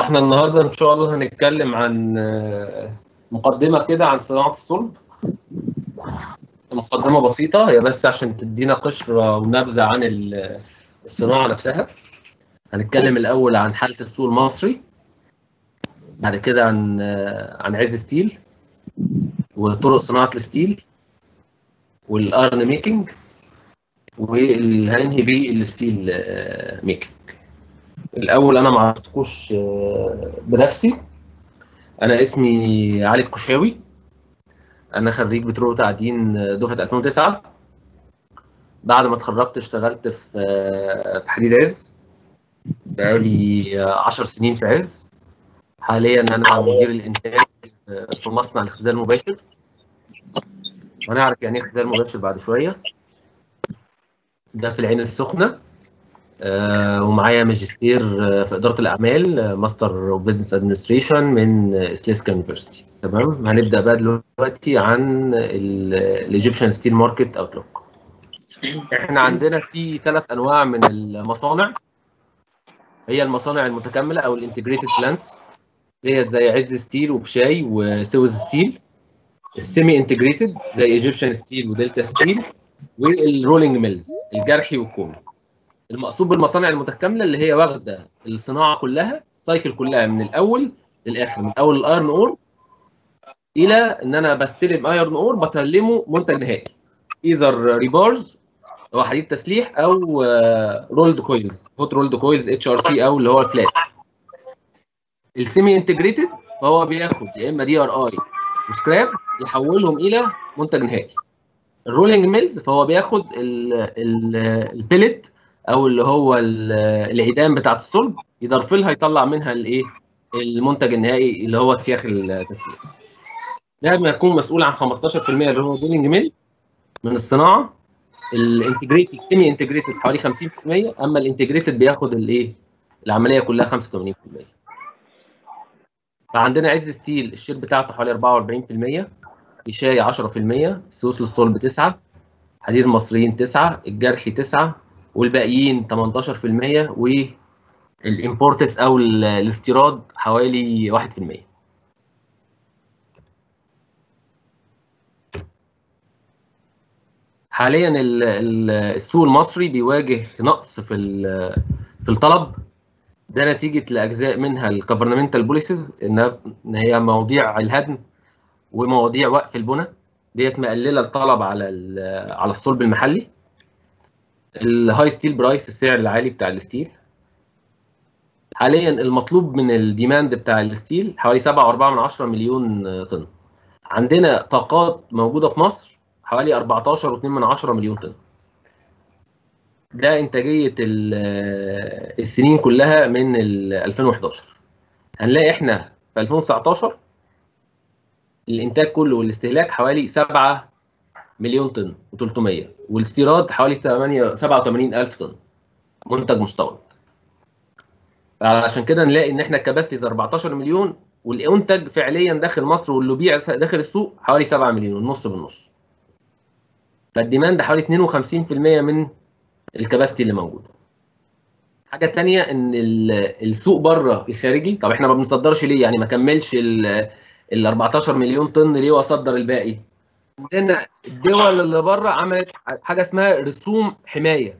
إحنا النهارده ان شاء الله هنتكلم عن آه، مقدمة كده عن صناعة الصلب. مقدمة بسيطة هي بس عشان تدينا قشرة ونبذة عن ال- الصناعة نفسها. هنتكلم الأول عن حالة السوق المصري بعد كده عن آه، عن عز ستيل وطرق صناعة ال steel وال iron making وهننهي بيه ال steel آه، making الأول أنا ما عرفتكوش آه، بنفسي. أنا اسمي علي الكشاوي. أنا خريج بترول تعدين آه، دفعة 2009 بعد ما اتخرجت اشتغلت في آه، حديد عز. بقالي 10 سنين في عز. حاليا أنا مدير الإنتاج في مصنع الخزان المباشر. هنعرف يعني إيه خزان مباشر بعد شوية. ده في العين السخنة. ومعايا ماجستير آه، في إدارة الأعمال آه، Master of Business Administration من آه، سليسكا University تمام؟ هنبدأ بقى دلوقتي عن ال Egyptian steel market outlook إحنا عندنا في ثلاث أنواع من المصانع. هي المصانع المتكاملة أو ال integrated plants ديت زي عز ستيل وبشاي وسويز ستيل. ال semi integrated زي إيجيبشن ستيل ودلتا ستيل. وال rolling mills الجرحي والكومي المقصود بالمصانع المتكاملة اللي هي واخدة الصناعة كلها ال cycle كلها من الأول للآخر من أول ال iron ore إلى إن أنا بستلم iron ore بسلمه منتج نهائي. either rebars هو حديد تسليح أو rolled coils hot rolled coils HRC أو اللي هو ال flat ال semi integrated فهو بياخد يا إما DRI و scrap يحولهم إلى منتج نهائي. ال rolling mills فهو بياخد ال billet أو اللي هو ال- العيدان بتاعت الصلب يدرفلها يطلع منها الإيه؟ المنتج النهائي اللي هو أسياخ التسليح ده بيكون مسؤول عن 15% اللي هو rolling mill من الصناعة. ال integrated semi integrated حوالي 50% أما ال integrated بياخد الإيه؟ العملية كلها 85% فعندنا عز ستيل ال share بتاعته حوالي 44% بشاي 10% السويس للصلب 9 حديد المصريين 9 الجرحي 9 والباقيين 18% وال imports أو ال- الاستيراد حوالي 1% حاليا ال- ال- السوق المصري بيواجه نقص في في الطلب. ده نتيجة لأجزاء منها ال governmental policies إن هي مواضيع الهدم ومواضيع وقف البنا. ديت مقللة الطلب على على الصلب المحلي. ال high steel price السعر العالي بتاع ال steel. حاليا المطلوب من ال demand بتاع ال steel حوالي 7.4 مليون طن. عندنا طاقات موجودة في مصر حوالي 14.2 مليون طن. ده إنتاجية ال- السنين كلها من ال 2011 هنلاقي إحنا في 2019 الإنتاج كله والاستهلاك حوالي 7 مليون طن و300 والاستيراد حوالي 8 87 ألف طن. منتج مستورد. عشان كده نلاقي إن إحنا كباسيز 14 مليون والانتج فعليا داخل مصر واللي بيع داخل السوق حوالي 7 مليون النص بالنص. فال demand حوالي 52% من ال capacity اللي موجوده حاجة تانية إن ال- السوق بره الخارجي طب إحنا ما بنصدرش ليه؟ يعني ما كملش ال 14 مليون طن ليه واصدر الباقي؟ عندنا الدول اللي بره عملت حاجة اسمها رسوم حماية.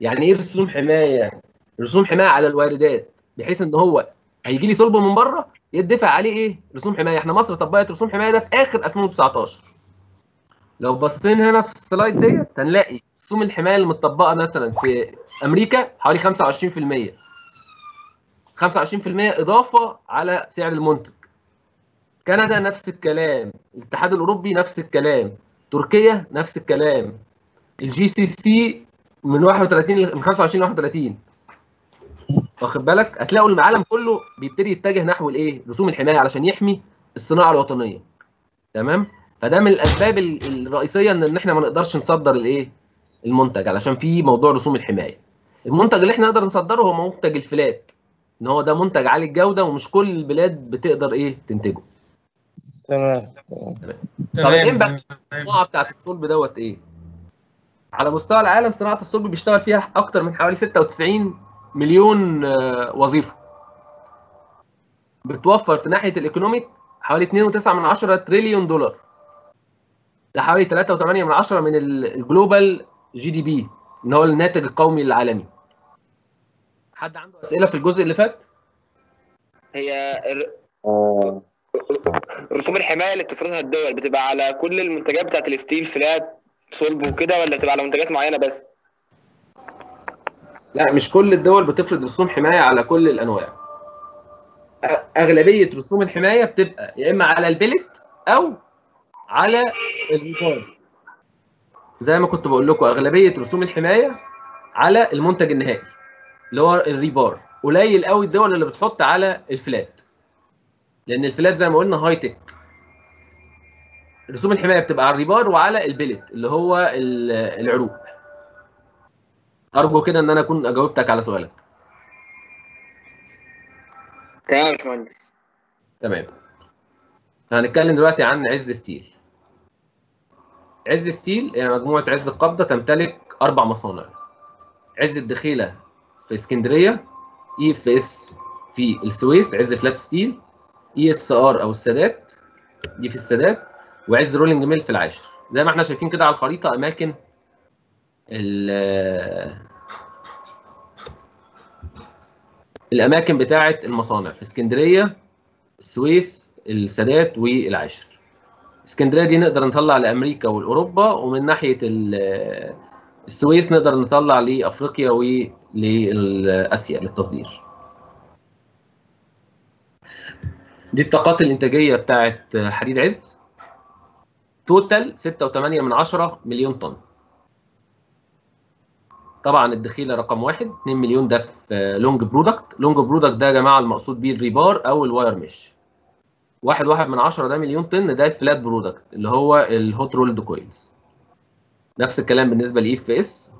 يعني إيه رسوم حماية؟ رسوم حماية على الواردات بحيث إن هو هيجي لي صلب من بره يدفع عليه إيه؟ رسوم حماية. إحنا مصر طبقت رسوم حماية ده في آخر 2019 لو بصينا هنا في السلايد ديت هنلاقي رسوم الحماية المطبقه مثلا في أمريكا حوالي 25% 25% إضافة على سعر المنتج. كندا نفس الكلام الاتحاد الأوروبي نفس الكلام تركيا نفس الكلام ال GCC من 31 ل- من 25 ل 31 واخد بالك؟ هتلاقوا العالم كله بيبتدي يتجه نحو الإيه؟ رسوم الحماية علشان يحمي الصناعة الوطنية. تمام؟ فده من الأسباب ال- الرئيسية إن إحنا ما نقدرش نصدر الإيه؟ المنتج علشان في موضوع رسوم الحماية. المنتج اللي إحنا نقدر نصدره هو منتج ال flat. إن هو ده منتج عالي الجودة ومش كل البلاد بتقدر إيه؟ تنتجه. تمام. طب ال impact الصناعه بتاعت الصلب دوت إيه؟ على مستوى العالم صناعة الصلب بيشتغل فيها أكتر من حوالي 96 مليون آه، وظيفة. بتوفر في ناحية ال economic حوالي 2.9 من 10 تريليون دولار. ده حوالي 3.8 من 10 من ال global GDP اللي هو الناتج القومي العالمي. حد عنده أسئلة في الجزء اللي فات؟ هي رسوم الحماية اللي بتفرضها الدول بتبقى على كل المنتجات بتاعت ال steel flat صلب وكده ولا بتبقى على منتجات معينة بس؟ لا مش كل الدول بتفرض رسوم حماية على كل الأنواع. أغلبية رسوم الحماية بتبقى يا إما على ال billet أو على ال rebar زي ما كنت بقول لكم أغلبية رسوم الحماية على المنتج النهائي اللي هو ال rebar. قليل قوي الدول اللي بتحط على ال flat. لأن ال flat زي ما قلنا high tech رسوم الحماية بتبقى على ال rebar وعلى ال billet اللي هو العروق. أرجو كده إن أنا أكون أجاوبتك على سؤالك. تمام يا باشمهندس. تمام. هنتكلم دلوقتي عن عز ستيل. عز ستيل هي مجموعة عز القابضة تمتلك أربع مصانع. عز الدخيلة في اسكندرية EFS في السويس عز Flat Steel ESR أو السادات. دي في السادات. وعز Rolling Mill في العاشر. زي ما إحنا شايفين كده على الخريطة أماكن الأماكن بتاعه المصانع. في اسكندرية السويس السادات والعاشر. اسكندرية دي نقدر نطلع لأمريكا والأوروبا ومن ناحية السويس نقدر نطلع لأفريقيا ولاسيا للتصدير. دي الطاقات الإنتاجية بتاعت حديد عز. total 6.8 من 10 مليون طن. طبعا الدخيلة رقم واحد 2 مليون ده في long product long product ده يا جماعة المقصود بيه ال rebar أو ال wire mesh واحد واحد من عشرة ده مليون طن ده ال flat product اللي هو ال hot rolled coils نفس الكلام بالنسبة ل EFS rebars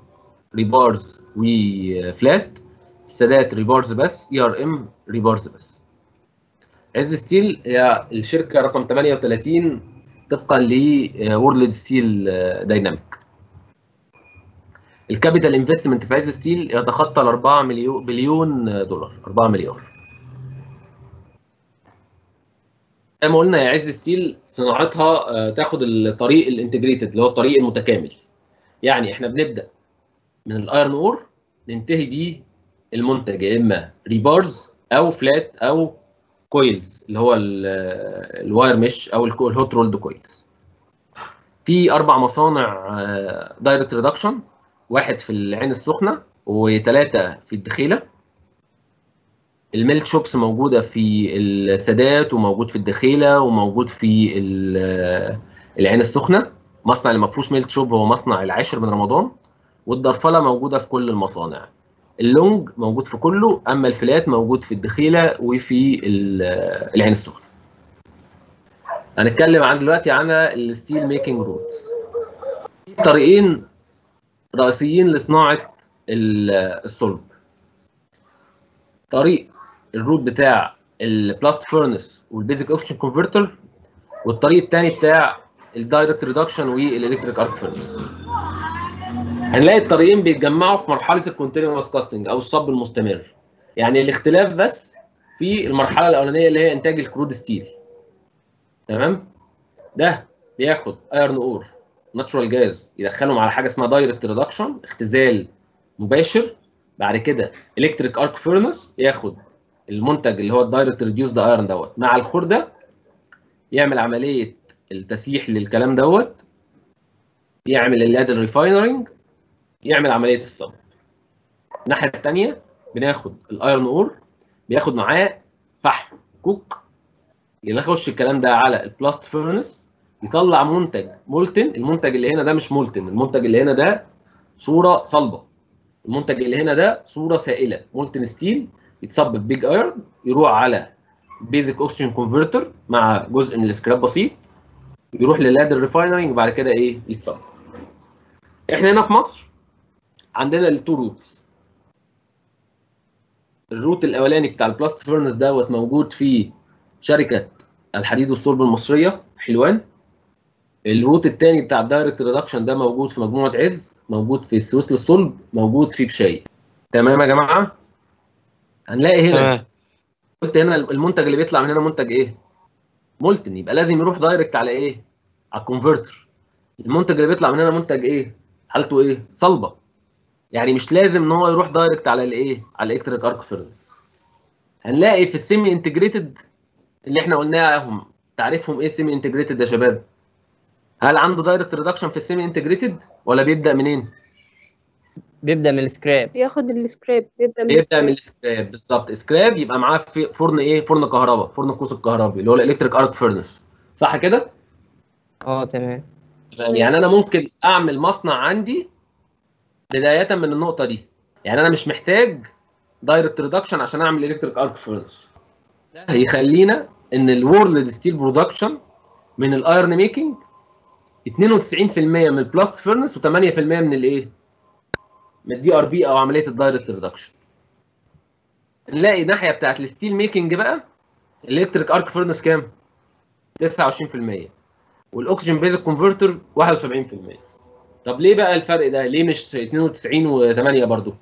و flat السادات rebars بس ERM rebars بس. عز Steel هي الشركة رقم 38 طبقا ل World Steel Dynamics ال capital investment في عز Steel يتخطى ال 4 مليون بليون دولار. 4 مليار. زي ما قلنا يا عز Steel صناعتها تاخد الطريق ال integrated اللي هو الطريق المتكامل. يعني إحنا بنبدأ من ال iron ore ننتهي بيه المنتج يا إما rebars أو flat أو coils اللي هو ال wire mesh أو ال hot rolled coils في أربع مصانع direct reduction واحد في العين السخنة وثلاثه في الدخيلة. ال melt shops موجودة في السادات وموجود في الدخيلة وموجود في العين السخنة. مصنع اللي ما فيهوش melt shop هو مصنع العاشر من رمضان. والدرفله موجودة في كل المصانع. ال long موجود في كله أما ال flat موجود في الدخيلة وفي العين السخنة. هنتكلم عن دلوقتي عن ال steelmaking routes في طريقين رئيسيين لصناعة الصلب. طريق ال route بتاع ال blast furnace وال basic oxygen converter والطريق الثاني بتاع ال direct reduction وال electric arc furnace هنلاقي الطريقين بيتجمعوا في مرحلة ال continuous casting أو الصب المستمر. يعني الاختلاف بس في المرحلة الأولانية اللي هي إنتاج ال crude steel. تمام؟ ده بياخد iron ore natural gas يدخلهم على حاجة اسمها direct reduction اختزال مباشر. بعد كده electric arc furnace ياخد المنتج اللي هو ال direct reduced iron دوت. مع الخرده يعمل عملية التسييح للكلام دوت يعمل ال ladle refining يعمل عملية الصب الناحية الثانية بناخد ال iron ore بياخد معاه فحم كوك يخش الكلام ده على ال blast furnace يطلع منتج molten. المنتج اللي هنا ده مش molten المنتج اللي هنا ده صورة صلبة. المنتج اللي هنا ده صورة سائلة. molten steel يتصب pig iron يروح على basic oxygen converter مع جزء من السكراب بسيط يروح لل ladle refining وبعد كده إيه؟ يتصب. إحنا هنا في مصر عندنا ال two routes. ال route الأولاني بتاع ال blast furnace دوت موجود في شركة الحديد والصلب المصرية حلوان. ال route الثاني بتاع ال direct reduction ده موجود في مجموعة عز موجود في السويس للصلب موجود في بشاي. تمام يا جماعة؟ هنلاقي هنا. تمام. قلت هنا المنتج اللي بيطلع من هنا منتج إيه؟ molten. يبقى لازم يروح direct على إيه؟ على ال converter المنتج اللي بيطلع من هنا منتج إيه؟ حالته إيه؟ صلبة. يعني مش لازم إن هو يروح direct على الايه على ال electric arc furnace هنلاقي في ال semi-integrated اللي إحنا قلناهم تعريفهم إيه ال semi-integrated يا شباب؟ هل عنده direct reduction في ال semi-integrated ولا بيبدأ منين؟ بيبدأ من السكراب بياخد السكراب بيبدأ من بيبدأ من السكراب بالظبط. سكراب يبقى معاه في فرن إيه؟ فرن كهرباء فرن القوس الكهربي اللي هو ال electric arc furnace صح كده؟ آه تمام. تمام. يعني أنا ممكن أعمل مصنع عندي بداية من النقطة دي. يعني أنا مش محتاج direct reduction عشان أعمل electric arc furnace ده هيخلينا إن ال world steel production من ال ironmaking 92% من ال blast furnace و8% من الايه من ال DRP أو عملية ال direct reduction نلاقي الناحيه بتاعت ال steelmaking بقى ال electric arc furnace كام؟ 29% وال oxygen basic converter 71% طب ليه بقى الفرق ده؟ ليه مش 92 و8 برضو؟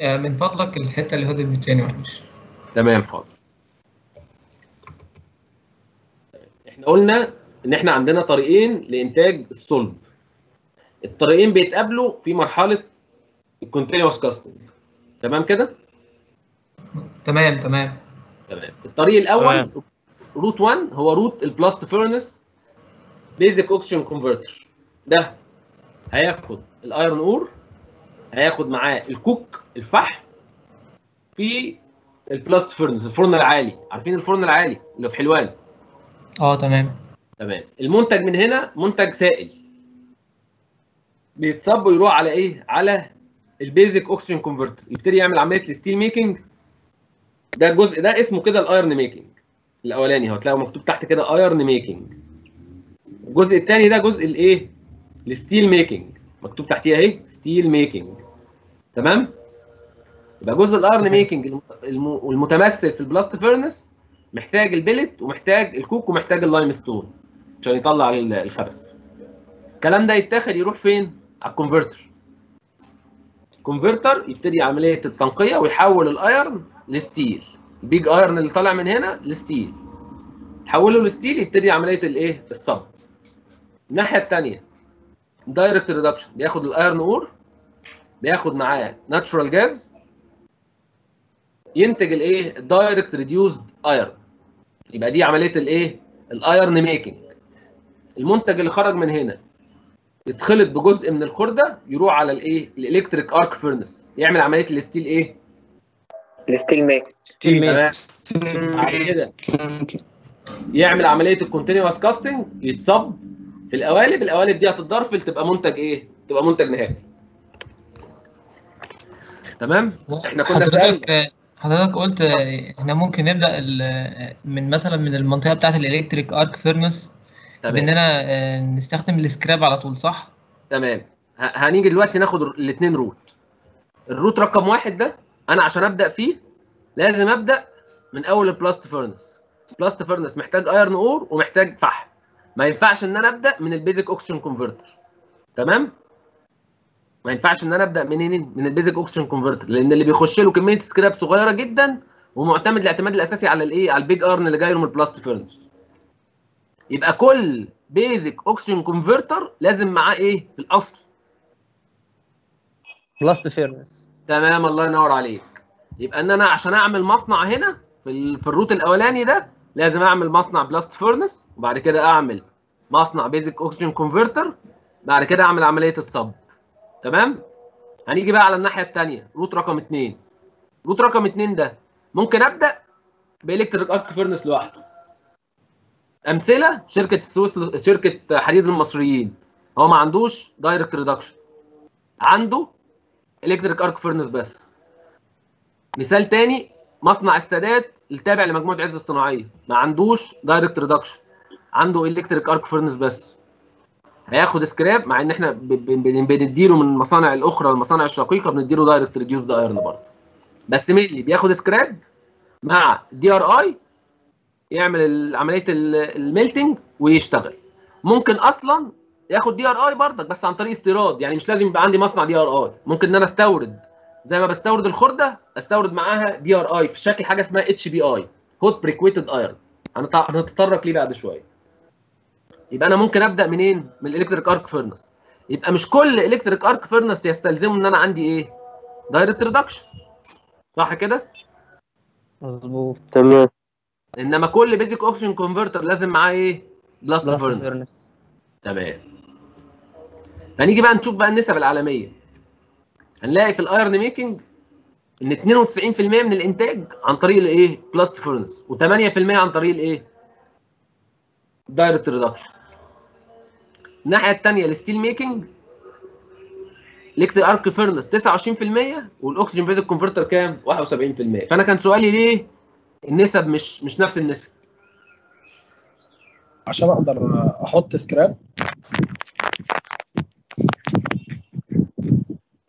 آه، من فضلك الحتة اللي فاتت دي تاني معلش. تمام حاضر. إحنا قلنا إن إحنا عندنا طريقين لإنتاج الصلب. الطريقين بيتقابلوا في مرحلة ال continuous casting تمام كده؟ تمام تمام. تمام. الطريق الأول تمام. route 1 هو route ال blast furnace basic oxygen converter ده هياخد ال iron ore هياخد معاه الكوك الفحم في ال blast furnace الفرن العالي. عارفين الفرن العالي اللي في حلوان؟ آه تمام. تمام. المنتج من هنا منتج سائل. بيتصب ويروح على إيه؟ على ال basic oxygen converter يبتدي يعمل عملية ال steel making ده الجزء ده اسمه كده ال iron making الأولاني هتلاقوا مكتوب تحت كده iron making الجزء الثاني ده جزء الايه ال steel making مكتوب تحتيه اهي steel making تمام؟ يبقى جزء ال iron making الم- الم- والمتمثل في ال blast furnace محتاج ال pellet ومحتاج الكوك ومحتاج ال limestone عشان يطلع ال- الخبز الكلام ده يتاخد يروح فين؟ على ال converter. ال converter يبتدي عملية التنقية ويحول ال iron ل steel. ال pig iron اللي طالع من هنا ل steel. يحوله ل steel يبتدي عملية الإيه؟ الصب الناحية الثانية direct reduction بياخد ال iron ore بياخد معاه natural gas ينتج الايه؟ ال direct reduced iron يبقى دي عملية الايه؟ ال iron making المنتج اللي خرج من هنا يتخلط بجزء من الخردة يروح على الايه؟ ال electric arc furnace يعمل عملية ال steel إيه؟ ال steel making. تمام. بعد كده يعمل عملية ال continuous casting يتصب. في القوالب القوالب دي هتتدرفل تبقى منتج إيه؟ تبقى منتج نهائي. تمام إحنا كنا حضرتك حضرتك قلت إحنا ممكن نبدأ ال- من مثلا من المنطقة بتاعة ال electric arc furnace تمام. باننا نستخدم السكراب على طول صح؟ تمام. هنيجي دلوقتي ناخد الاثنين route ال route رقم واحد ده أنا عشان أبدأ فيه لازم أبدأ من أول ال blast furnace ال blast furnace محتاج iron ore ومحتاج فحم. ما ينفعش إن أنا أبدأ من ال basic oxygen converter تمام؟ ما ينفعش إن أنا أبدأ منين من ال basic oxygen converter لأن اللي بيخش له كمية سكراب صغيرة جدا ومعتمد الاعتماد الأساسي على الإيه؟ على ال pig iron اللي جاي له من ال blast furnace يبقى كل basic oxygen converter لازم معاه إيه؟ في الأصل. blast furnace تمام الله ينور عليك. يبقى إن أنا عشان أعمل مصنع هنا في ال- في ال route الأولاني ده لازم أعمل مصنع blast furnace وبعد كده أعمل مصنع basic oxygen converter بعد كده أعمل عملية الصب. تمام؟ هنيجي بقى على الناحية الثانية route رقم 2 route رقم 2 ده ممكن أبدأ ب electric arc furnace لوحده. أمثلة شركة السويس شركة حديد المصريين. هو ما عندوش direct reduction عنده electric arc furnace بس. مثال تاني مصنع السادات التابع لمجموعة عز الصناعية. ما عندوش direct reduction عنده electric arc furnace بس. هياخد سكراب مع إن إحنا بنديله من المصانع الأخرى المصانع الشقيقة بنديله direct reduced iron برضه. بس mainly بياخد سكراب مع DRI يعمل عملية ال melting ويشتغل. ممكن أصلا ياخد DRI برضك بس عن طريق استيراد. يعني مش لازم يبقى عندي مصنع DRI ممكن إن أنا استورد. زي ما بستورد الخردة استورد معاها DRI في شكل حاجة اسمها HBI hot briquetted iron هنتطرق ليه بعد شوية. يبقى أنا ممكن أبدأ منين؟ من ال electric arc furnace. يبقى مش كل electric arc furnace يستلزمه إن أنا عندي إيه؟ direct reduction صح كده؟ مظبوط. تمام. إنما كل basic oxygen converter لازم معاه إيه؟ blast furnace تمام. فنيجي بقى نشوف بقى النسب العالمية. هنلاقي في ال iron making إن 92% من الإنتاج عن طريق الإيه؟ blast furnace و8% عن طريق الإيه؟ direct reduction الناحية الثانية الستيل ميكنج الكتريك ارك فيرنس 29% وال oxygen basic converter كام؟ 71% فأنا كان سؤالي ليه النسب مش مش نفس النسب؟ عشان أقدر أحط سكراب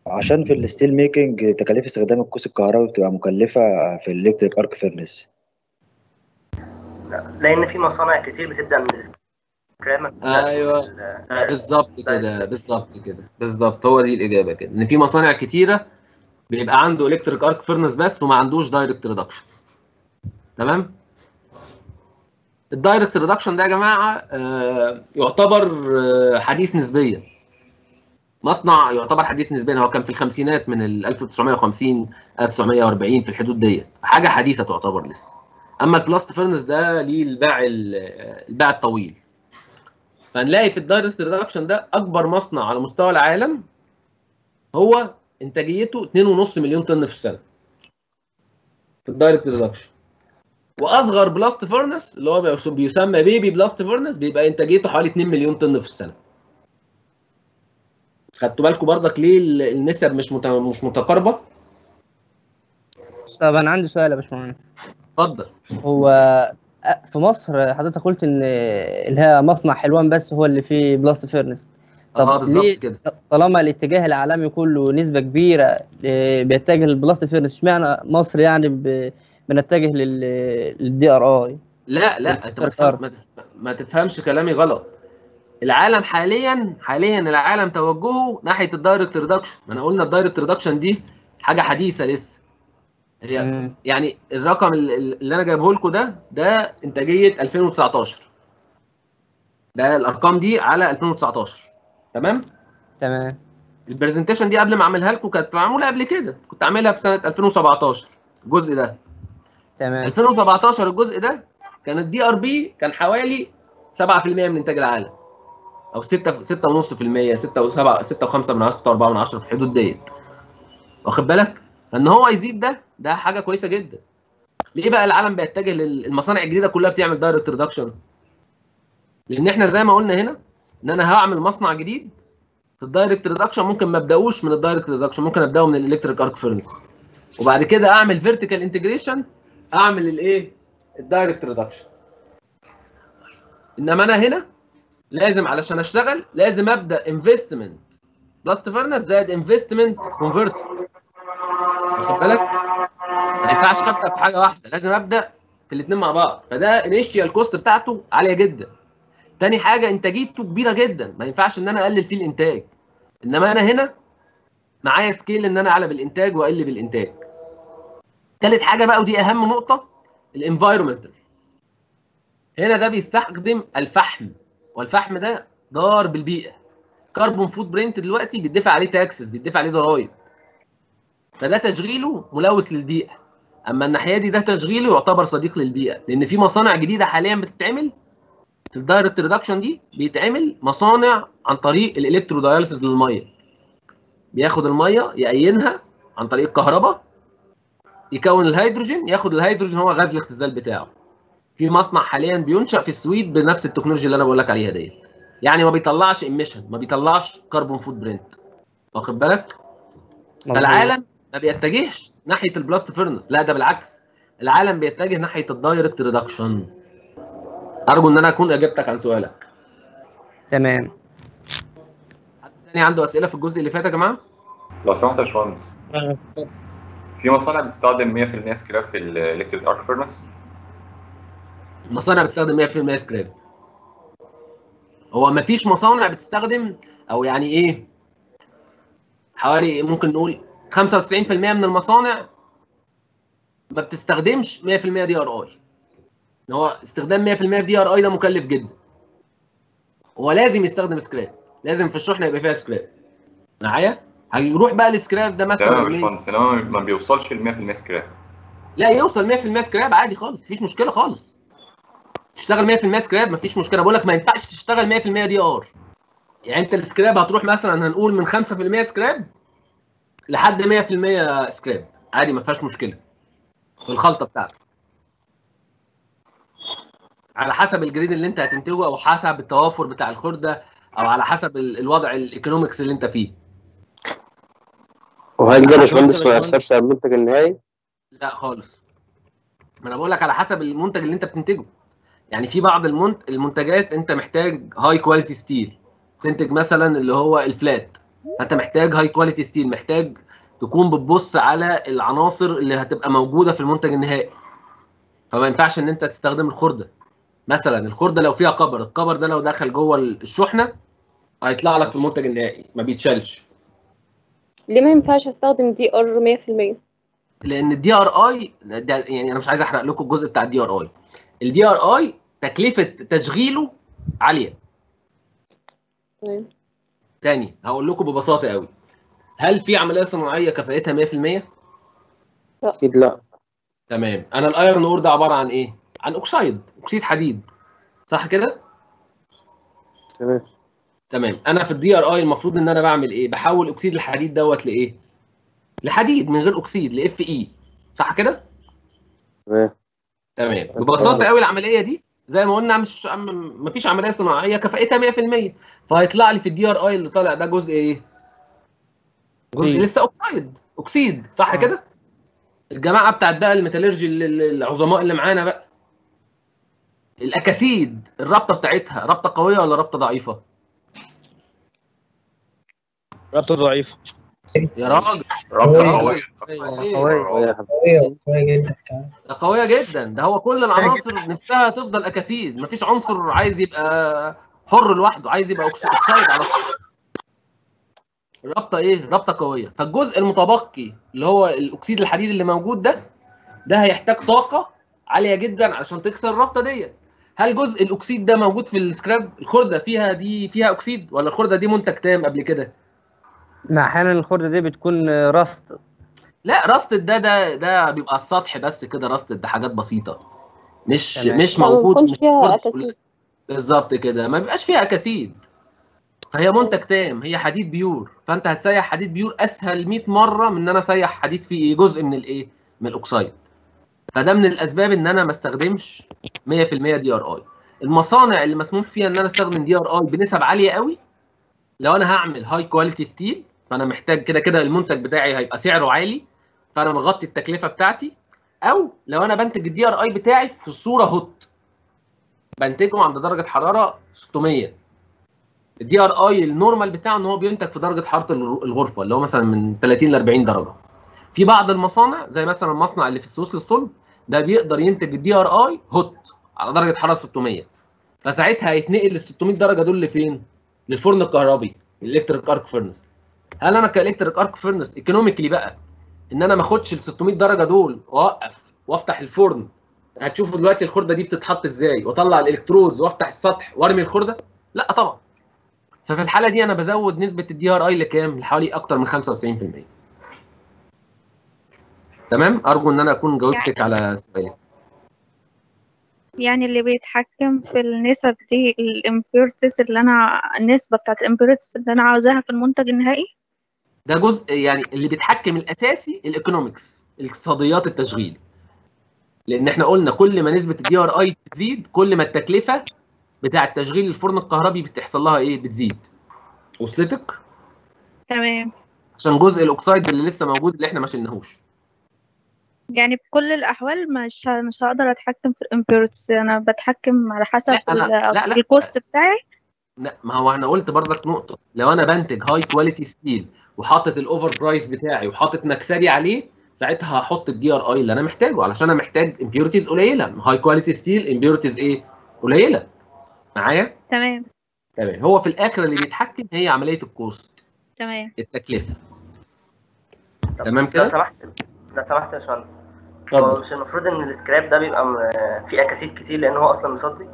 عشان في ال steel making تكاليف استخدام القوس الكهربي بتبقى مكلفة في ال electric arc furnace لأن في مصانع كتير بتبدأ من السكراب من ال- بالظبط كده بالظبط كده. بالظبط هو دي الإجابة كده. إن في مصانع كتيرة بيبقى عنده electric arc furnace بس وما عندوش direct reduction تمام؟ ال direct reduction ده يا جماعة آه، يعتبر آه، حديث نسبيا. مصنع يعتبر حديث نسبيا. هو كان في الخمسينات من ال 1950 1940 في الحدود ديت. حاجة حديثة تعتبر لسه. أما ال blast furnace ده ليه الباع ال- الباع الطويل. فنلاقي في ال direct reduction ده أكبر مصنع على مستوى العالم هو إنتاجيته 2.5 مليون طن في السنة. في ال direct reduction وأصغر blast furnace اللي هو بيس- بيسمى baby blast furnace بيبقى إنتاجيته حوالي 2 مليون طن في السنة. خدتوا بالكم برضك ليه ال- النسب مش مت- مش متقاربة؟ طب أنا عندي سؤال يا باشمهندس. اتفضل. هو في مصر حضرتك قلت إن اللي هي مصنع حلوان بس هو اللي فيه blast furnace طب بالظبط ليه كده. طالما الاتجاه العالمي كله نسبة كبيرة آه، بيتجه لل blast furnace اشمعنى مصر يعني بنتجه لل DRI لا لا أنت ما. تفهم- ما تف- ما تفهمش كلامي غلط. العالم حاليا حاليا العالم توجهه ناحية ال direct reduction ما أنا قلنا ال direct reduction دي حاجة حديثة لسه. هي يعني الرقم ال- ال- اللي أنا جايبه لكم ده ده إنتاجية 2019 ده الأرقام دي على 2019 تمام؟ تمام. ال presentation دي قبل ما أعملها لكم كانت معمولة قبل كده. كنت عاملها في سنة 2017 الجزء ده. تمام. 2017 الجزء ده كان ال DRI كان حوالي 7% من إنتاج العالم. أو 6 6.5% 6 و7 6 و5 من 10 6 و4 من 10 في الحدود ديت. واخد بالك؟ ان هو يزيد ده ده حاجة كويسة جدا. ليه بقى العالم بيتجه للمصانع الجديدة كلها بتعمل direct reduction لأن إحنا زي ما قلنا هنا إن أنا هعمل مصنع جديد في ال direct reduction ممكن ما أبدأوش من ال direct reduction ممكن أبدأه من ال electric arc furnace وبعد كده أعمل vertical integration أعمل الايه ال direct reduction إنما أنا هنا لازم علشان أشتغل لازم أبدأ investment blast furnace زائد investment converter واخد بالك؟ ما ينفعش ابدا في حاجة واحدة لازم أبدأ في الاثنين مع بعض. فده initial cost بتاعته عالية جدا. تاني حاجة إنتاجيته كبيرة جدا. ما ينفعش إن أنا أقلل فيه الإنتاج. إنما أنا هنا معايا scale إن أنا أعلى بالإنتاج وأقل بالإنتاج. تالت حاجة بقى ودي أهم نقطة ال environmental هنا ده بيستخدم الفحم والفحم ده ضار بالبيئة. carbon footprint دلوقتي بيدفع عليه taxes بيدفع عليه ضرائب. فده تشغيله ملوث للبيئة. أما الناحية دي ده تشغيله يعتبر صديق للبيئة لأن في مصانع جديدة حاليا بتتعمل. في ال direct reduction دي بيتعمل مصانع عن طريق ال electrodialysis للمية. بياخد المية يأينها عن طريق الكهرباء يكون الهيدروجين ياخد الهيدروجين هو غاز الاختزال بتاعه. في مصنع حاليا بينشأ في السويد بنفس التكنولوجيا اللي أنا بقول لك عليها ديت. يعني ما بيطلعش emission ما بيطلعش carbon footprint واخد بالك؟ فالعالم ما بيتجهش ناحية ال blast furnace لا ده بالعكس. العالم بيتجه ناحية ال direct reduction أرجو إن أنا أكون اجبتك عن سؤالك. تمام. حد تاني عنده أسئلة في الجزء اللي فات يا جماعة؟ لو سمحت يا باشمهندس. في مصانع بتستخدم 100% سكراب في ال electric arc furnace المصانع بتستخدم 100% سكراب هو ما فيش مصانع بتستخدم أو يعني إيه؟ حوالي ممكن نقول 95% من المصانع ما بتستخدمش 100% DRI هو استخدام 100% DRI ده مكلف جدا. هو لازم يستخدم سكراب. لازم في الشحنه يبقى فيها سكراب. معايا؟ هيروح بقى السكراب ده تمام يا مثلا باشمهندس إنما ما بيوصلش ل 100% سكراب. لا يوصل 100% سكراب عادي خالص مفيش مشكلة خالص. تشتغل 100% سكراب مفيش مشكلة. بقول لك ما ينفعش تشتغل 100% DR يعني أنت السكراب هتروح مثلا هنقول من 5% سكراب لحد 100% سكراب عادي ما فيهاش مشكلة. في الخلطة بتاعتك. على حسب ال grade اللي انت هتنتجه أو حسب التوافر بتاع الخرده أو على حسب ال- الوضع ال economics اللي انت فيه. وهل ده باشمهندس ما يأثرش على المنتج النهائي؟ لا خالص. ما أنا بقول لك على حسب المنتج اللي انت بتنتجه. يعني في بعض المنت... المنتجات انت محتاج high quality steel تنتج مثلا اللي هو ال flat فانت محتاج high quality steel محتاج تكون بتبص على العناصر اللي هتبقى موجودة في المنتج النهائي. فما ينفعش إن أنت تستخدم الخردة. مثلا الخردة لو فيها copper ال copper ده لو دخل جوه الشحنة هيطلع لك في المنتج النهائي ما بيتشالش. ليه ما ينفعش أستخدم DR 100% لأن ال DRI يعني أنا مش عايز أحرق لكم الجزء بتاع ال DRI ال DRI تكلفة تشغيله عالية. تاني. هقول لكم ببساطة قوي. هل في عملية صناعية كفاءتها 100% أكيد لا. تمام. أنا ال iron ore ده عبارة عن إيه؟ عن oxide اكسيد حديد. صح كده؟ تمام. تمام. أنا في ال DRI المفروض إن أنا بعمل إيه؟ بحول اكسيد الحديد دوت لإيه؟ لحديد من غير اكسيد ل Fe صح كده؟ تمام. تمام. ببساطة قوي العملية دي. زي ما قلنا مش مفيش عملية صناعية كفاءتها 100% فهيطلع لي في ال DRI اللي طالع ده جزء إيه؟ جزء أكسيد. لسه oxide اكسيد صح كده؟ الجماعة بتاعت بقى ال metallurgy ال- ال- العظماء اللي معانا بقى الأكاسيد الرابطة بتاعتها رابطة قوية ولا رابطة ضعيفة؟ رابطة ضعيفة يا راجل إيه؟ قوية. قوية قوية. جدا. ده قوية جدا. ده هو كل العناصر نفسها تفضل أكاسيد. مفيش عنصر عايز يبقى حر لوحده عايز يبقى اوكسايد على طول. رابطة إيه؟ رابطة قوية. فالجزء المتبقي اللي هو الأكسيد الحديد اللي موجود ده ده هيحتاج طاقة عالية جدا علشان تكسر الرابطة ديت. هل جزء الأكسيد ده موجود في السكراب؟ الخردة فيها دي فيها أكسيد ولا الخردة دي منتج تام قبل كده؟ مع أحيانا الخردة دي بتكون rust لا rusted ده ده ده بيبقى السطح بس كده rusted ده حاجات بسيطة مش تمام. مش ما موجود بيكونش فيها. بالظبط كده ما بيبقاش فيها أكاسيد فهي منتج تام هي حديد pure فأنت هتسيح حديد pure أسهل 100 مرة من إن أنا أسيح حديد فيه إيه؟ جزء من الإيه من ال oxide فده من الأسباب إن أنا ما استخدمش 100% DRI المصانع اللي مسموح فيها إن أنا أستخدم DRI بنسب عالية قوي لو أنا هعمل high quality steel فأنا محتاج كده كده المنتج بتاعي هيبقى سعره عالي فأنا مغطي التكلفة بتاعتي. أو لو أنا بنتج ال DRI بتاعي في صورة hot. بنتجه عند درجة حرارة 600 ال DRI ال normal بتاعه إن هو بينتج في درجة حرارة الغ- الغرفة اللي هو مثلا من 30 ل 40 درجة. في بعض المصانع زي مثلا المصنع اللي في السويس للصلب ده بيقدر ينتج ال DRI hot على درجة حرارة 600 فساعتها هيتنقل ال 600 درجة دول لفين؟ للفرن الكهربي ال electric arc furnace. هل أنا ك electric arc furnace economically بقى إن أنا ما أخدش ال 600 درجة دول وأوقف وأفتح الفرن؟ هتشوفوا دلوقتي الخردة دي بتتحط إزاي؟ وأطلع ال electrodes وأفتح السطح وأرمي الخردة؟ لأ طبعا. ففي الحالة دي أنا بزود نسبة ال DRI لكام؟ لحوالي أكتر من 95% تمام؟ أرجو إن أنا أكون جاوبتك على سؤالك يعني اللي بيتحكم في النسب دي ال impurities اللي أنا النسبة بتاعت ال impurities اللي أنا عاوزاها في المنتج النهائي؟ ده جزء يعني اللي بيتحكم الأساسي ال economics الاقتصاديات التشغيل. لأن إحنا قلنا كل ما نسبة ال DRI تزيد كل ما التكلفة بتاعه تشغيل الفرن الكهربي بتحصل لها إيه؟ بتزيد. وصلتك؟ تمام. عشان جزء ال oxide اللي لسه موجود اللي إحنا ما شلناهوش. يعني بكل الأحوال مش مش هقدر أتحكم في ال impurities أنا بتحكم على حسب لا، أنا- ال- لا، لا. ال cost بتاعي. لا ما هو أنا قلت برضك نقطة. لو أنا بنتج high quality steel وحاطط ال over price بتاعي وحاطط مكسبي عليه ساعتها هحط ال DRI اللي أنا محتاجه علشان أنا محتاج impurities قليلة. high quality steel impurities إيه؟ قليلة. معايا؟ تمام. تمام. هو في الآخر اللي بيتحكم هي عملية ال cost تمام. التكلفة. تمام لو كده؟ سمحت لو سمحت يا باشمهندس هو اتفضل مش المفروض إن السكراب ده بيبقى م- فيه أكاسيد كتير لأن هو أصلا مصدي؟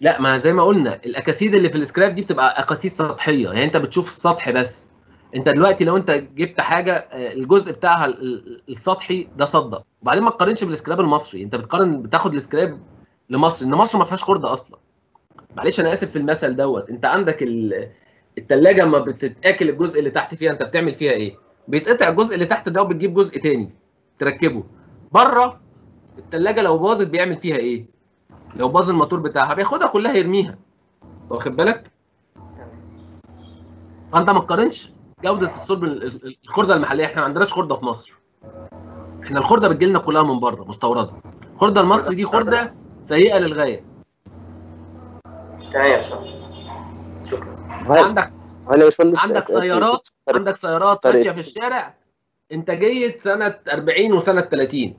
لا ما زي ما قلنا الأكاسيد اللي في السكراب دي بتبقى أكاسيد سطحية. يعني أنت بتشوف السطح بس. انت دلوقتي لو انت جبت حاجة آه، الجزء بتاعها ال- ال- السطحي ده صدى وبعدين ما تقارنش بالسكراب المصري. انت بتقارن بتاخد السكراب لمصر ان مصر ما فيهاش خرده أصلا. معلش أنا آسف في المثل دوت. انت عندك ال- التلاجة لما بتتاكل الجزء اللي تحت فيها انت بتعمل فيها إيه؟ بيتقطع الجزء اللي تحت ده وبتجيب جزء تاني تركبه. بره التلاجة لو باظت بيعمل فيها إيه؟ لو باظ الموتور بتاعها بياخدها كلها يرميها. واخد بالك؟ فانت ما تقارنش. جودة الصلب ال- ال- الخردة المحلية إحنا ما عندناش خردة في مصر. إحنا الخردة بتجي لنا كلها من بره مستوردة. الخرده المصري دي خردة سيئة للغاية. تمام شكرا. عندك هل يا باشمهندس عندك سيارات عندك سيارات ماشية في الشارع إنتاجية سنة 40 وسنة 30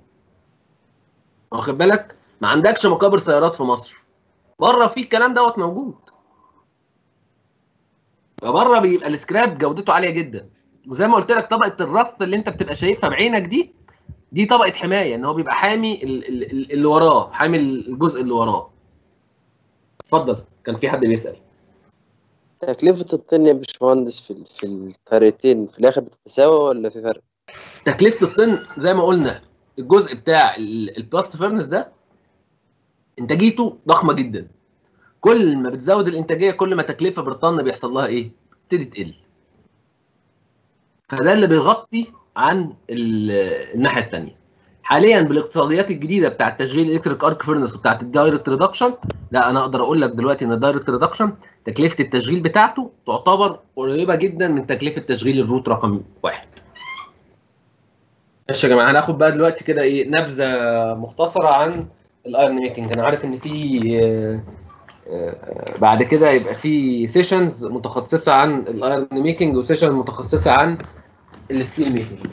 واخد بالك؟ ما عندكش مقابر سيارات في مصر. بره في الكلام دوت موجود. فبره بيبقى السكراب جودته عالية جدا. وزي ما قلت لك طبقة ال rust اللي انت بتبقى شايفها بعينك دي دي طبقة حماية ان هو بيبقى حامي ال- ال- ال- اللي وراه حامي الجزء اللي وراه. اتفضل. كان في حد بيسأل. تكلفة الطن يا باشمهندس في في الطريقتين في الآخر بتتساوى ولا في فرق؟ تكلفة الطن زي ما قلنا الجزء بتاع ال- ال blast furnace ده انتاجيته ضخمة جدا. كل ما بتزود الإنتاجية كل ما تكلفة بالطن بيحصل لها إيه؟ تبتدي تقل. فده اللي بيغطي عن ال- الناحية الثانية حاليا بالاقتصاديات الجديدة بتاعه تشغيل electric arc furnace وبتاعه ال direct reduction لا أنا أقدر أقول لك دلوقتي إن ال direct reduction تكلفة التشغيل بتاعته تعتبر قريبة جدا من تكلفة تشغيل ال route رقم واحد. ماشي يا جماعة هناخد بقى دلوقتي كده إيه نبذة مختصرة عن ال iron making أنا عارف إن في بعد كده يبقى في sessions متخصصة عن ال iron making و session متخصصة عن ال steel making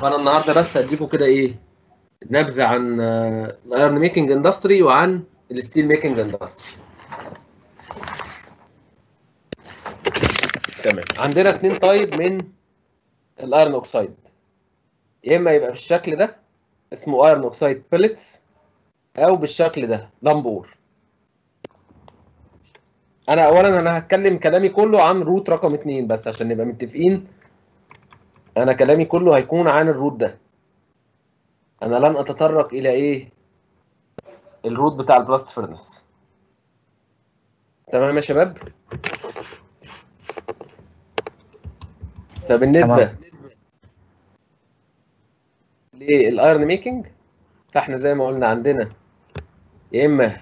فأنا النهارده بس هديكم كده إيه نبذة عن ال iron making industry وعن ال steel making industry تمام. عندنا اتنين type من ال iron oxide يا إما يبقى بالشكل ده اسمه iron oxide pellets أو بالشكل ده lump ore أنا اولا أنا هتكلم كلامي كله عن route رقم اتنين بس عشان نبقى متفقين أنا كلامي كله هيكون عن ال route ده. أنا لن اتطرق إلى إيه؟ ال route بتاع ال blast furnace تمام يا شباب؟ فبالنسبة. لل iron making فاحنا زي ما قلنا عندنا يا إما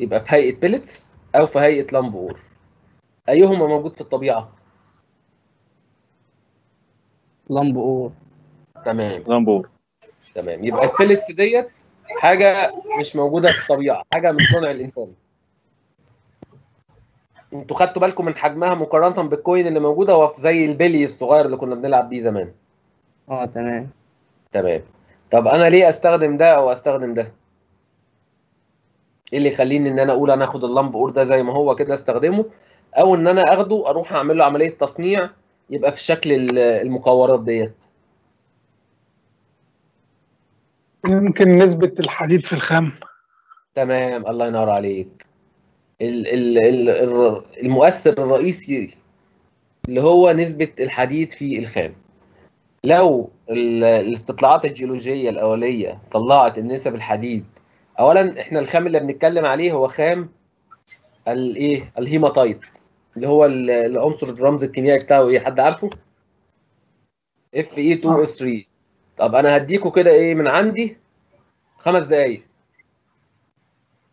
يبقى في هيئة pellets أو في هيئة lump ore. أيهما موجود في الطبيعة؟ lump ore تمام. lump ore. تمام. يبقى ال pellets ديت حاجة مش موجودة في الطبيعة حاجة من صنع الإنسان. أنتوا خدتوا بالكم من حجمها مقارنة بال coin اللي موجودة هو زي البلي الصغير اللي كنا بنلعب بيه زمان. آه تمام. تمام. طب أنا ليه أستخدم ده أو أستخدم ده؟ إيه اللي يخليني إن أنا أقول أنا آخد اللمب اور ده زي ما هو كده أستخدمه؟ أو إن أنا آخده أروح اعمل له عملية تصنيع يبقى في شكل ال- المقورات ديت. يمكن نسبة الحديد في الخام. تمام الله ينور عليك. ال ال ال ال- المؤثر الرئيسي اللي هو نسبة الحديد في الخام. لو ال- الاستطلاعات الجيولوجية الأولية طلعت ان نسب الحديد أولا إحنا الخام اللي بنتكلم عليه هو خام الايه الهيماتايت اللي هو ال- العنصر الرمز الكيميائي بتاعه إيه؟ حد عارفه؟ Fe 2 O 3 طب أنا هديكوا كده إيه؟ من عندي خمس دقايق.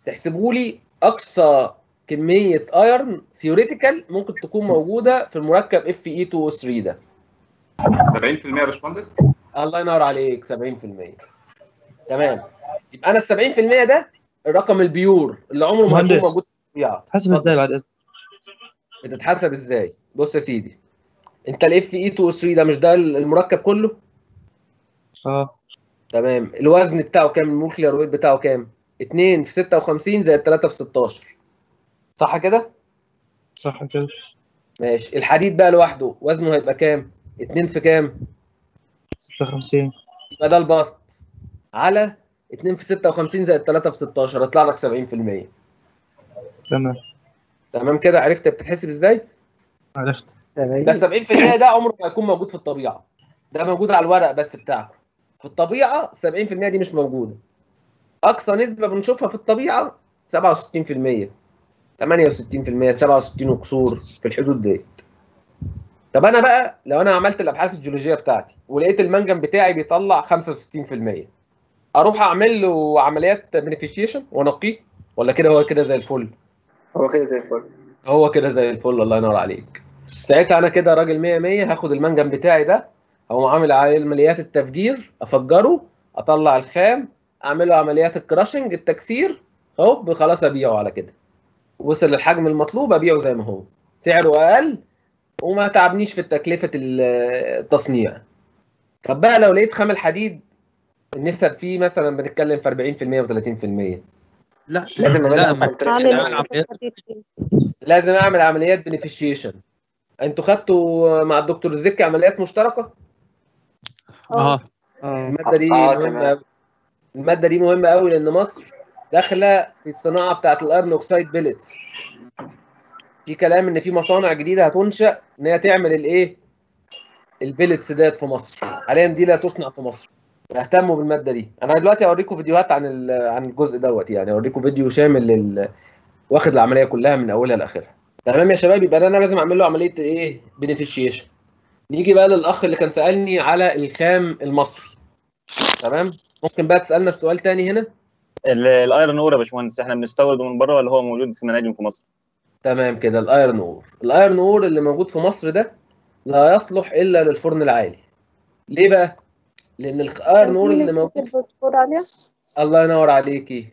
تحسبوا لي أقصى كمية iron theoretical ممكن تكون موجودة في المركب Fe 2 O 3 ده 70% يا باشمهندس؟ الله ينور عليك 70% تمام. يبقى أنا ال 70% ده الرقم ال pure اللي عمره ما هيكون. موجود في الطبيعه تحسب إزاي بعد اذنك بتتحسب إزاي؟ بص يا سيدي. أنت ال Fe 2 O 3 ده مش ده المركب كله؟ آه. تمام. الوزن بتاعه كام؟ ال molecular weight بتاعه كام؟ 2 في 56 زائد 3 في 16 صح كده؟ صح كده. ماشي. الحديد بقى لوحده وزنه هيبقى كام؟ 2 في كام؟ 56 يبقى ده البسط على 2 في 56 زائد 3 في 16 هيطلع لك 70% تمام. تمام كده؟ عرفت بتتحسب إزاي؟ عرفت. ده 70% ده عمره ما هيكون موجود في الطبيعة. ده موجود على الورق بس بتاعكم في الطبيعة 70% دي مش موجودة. أقصى نسبة بنشوفها في الطبيعة 67% 68% 67 وكسور في الحدود ديت. طب أنا بقى لو أنا عملت الأبحاث الجيولوجية بتاعتي ولقيت المنجم بتاعي بيطلع 65% أروح اعمل له عمليات بنفيشيشن وانقيه؟ ولا كده هو كده زي الفل؟ هو كده زي الفل. هو كده زي الفل الله ينور عليك. ساعتها أنا كده راجل 100 100 هاخد المنجم بتاعي ده اقوم عامل عليه عمليات التفجير افجره اطلع الخام اعمل له عمليات ال crushing التكسير هوب خلاص ابيعه على كده. وصل للحجم المطلوب ابيعه زي ما هو. سعره أقل وما تعبنيش في تكلفة التصنيع. طب بقى لو لقيت خام الحديد النسب فيه مثلا بنتكلم في 40% و30% لا لازم لا عمليات. لازم أعمل عمليات beneficiation أنتوا خدتوا مع الدكتور الزكي عمليات مشتركة؟ آه. المادة دي آه، مهمة تمام. أوي. المادة دي مهمة قوي لأن مصر داخلة في الصناعة بتاعة ال iron oxide pellets. في كلام إن في مصانع جديدة هتنشأ إن هي تعمل الإيه؟ ال pellets ديت في مصر. حاليا دي لا تصنع في مصر. اهتموا بالمادة دي. أنا دلوقتي اوريكم فيديوهات عن عن الجزء دوت يعني. اوريكم فيديو شامل لل واخد العملية كلها من أولها لآخرها. تمام يا شباب؟ يبقى أنا لازم أعمل له عملية إيه؟ beneficiation نيجي بقى للأخ اللي كان سألني على الخام المصري. تمام؟ ممكن بقى تسألنا السؤال تاني هنا؟ ال- ال iron ore يا باشمهندس. إحنا بنستورده من بره ولا هو موجود في مناجم في مصر؟ تمام كده ال iron ore. ال iron ore اللي موجود في مصر ده لا يصلح إلا للفرن العالي. ليه بقى؟ لأن ال iron ore اللي موجود الله ينور عليكي.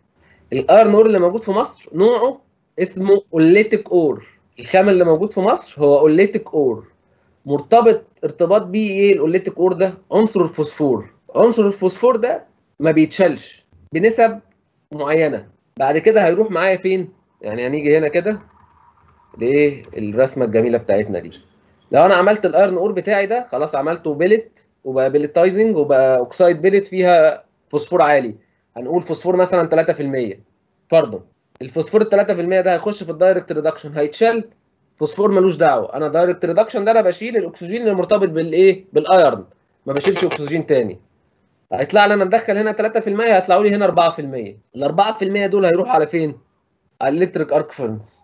ال iron ore اللي موجود في مصر نوعه اسمه oolitic ore. الخام اللي موجود في مصر هو oolitic ore. مرتبط ارتباط بيه إيه ال oolitic ore ده؟ عنصر الفوسفور. عنصر الفوسفور ده ما بيتشالش بنسب معينة. بعد كده هيروح معايا فين؟ يعني هنيجي هنا كده لإيه؟ الرسمة الجميلة بتاعتنا دي. لو أنا عملت ال iron ore بتاعي ده خلاص عملته pellet وبقى pelletizing وبقى oxide pellet فيها فوسفور عالي. هنقول فوسفور مثلا 3% فرضا الفوسفور ال 3% ده هيخش في ال direct reduction هيتشال فوسفور ملوش دعوة. أنا direct reduction ده أنا بشيل الأكسجين اللي مرتبط بالإيه؟ بال iron. ما بشيلش أكسجين تاني. هيطلع لي أنا مدخل هنا 3% هيطلعوا لي هنا 4% ال 4% دول هيروحوا على فين؟ على ال electric arc furnace.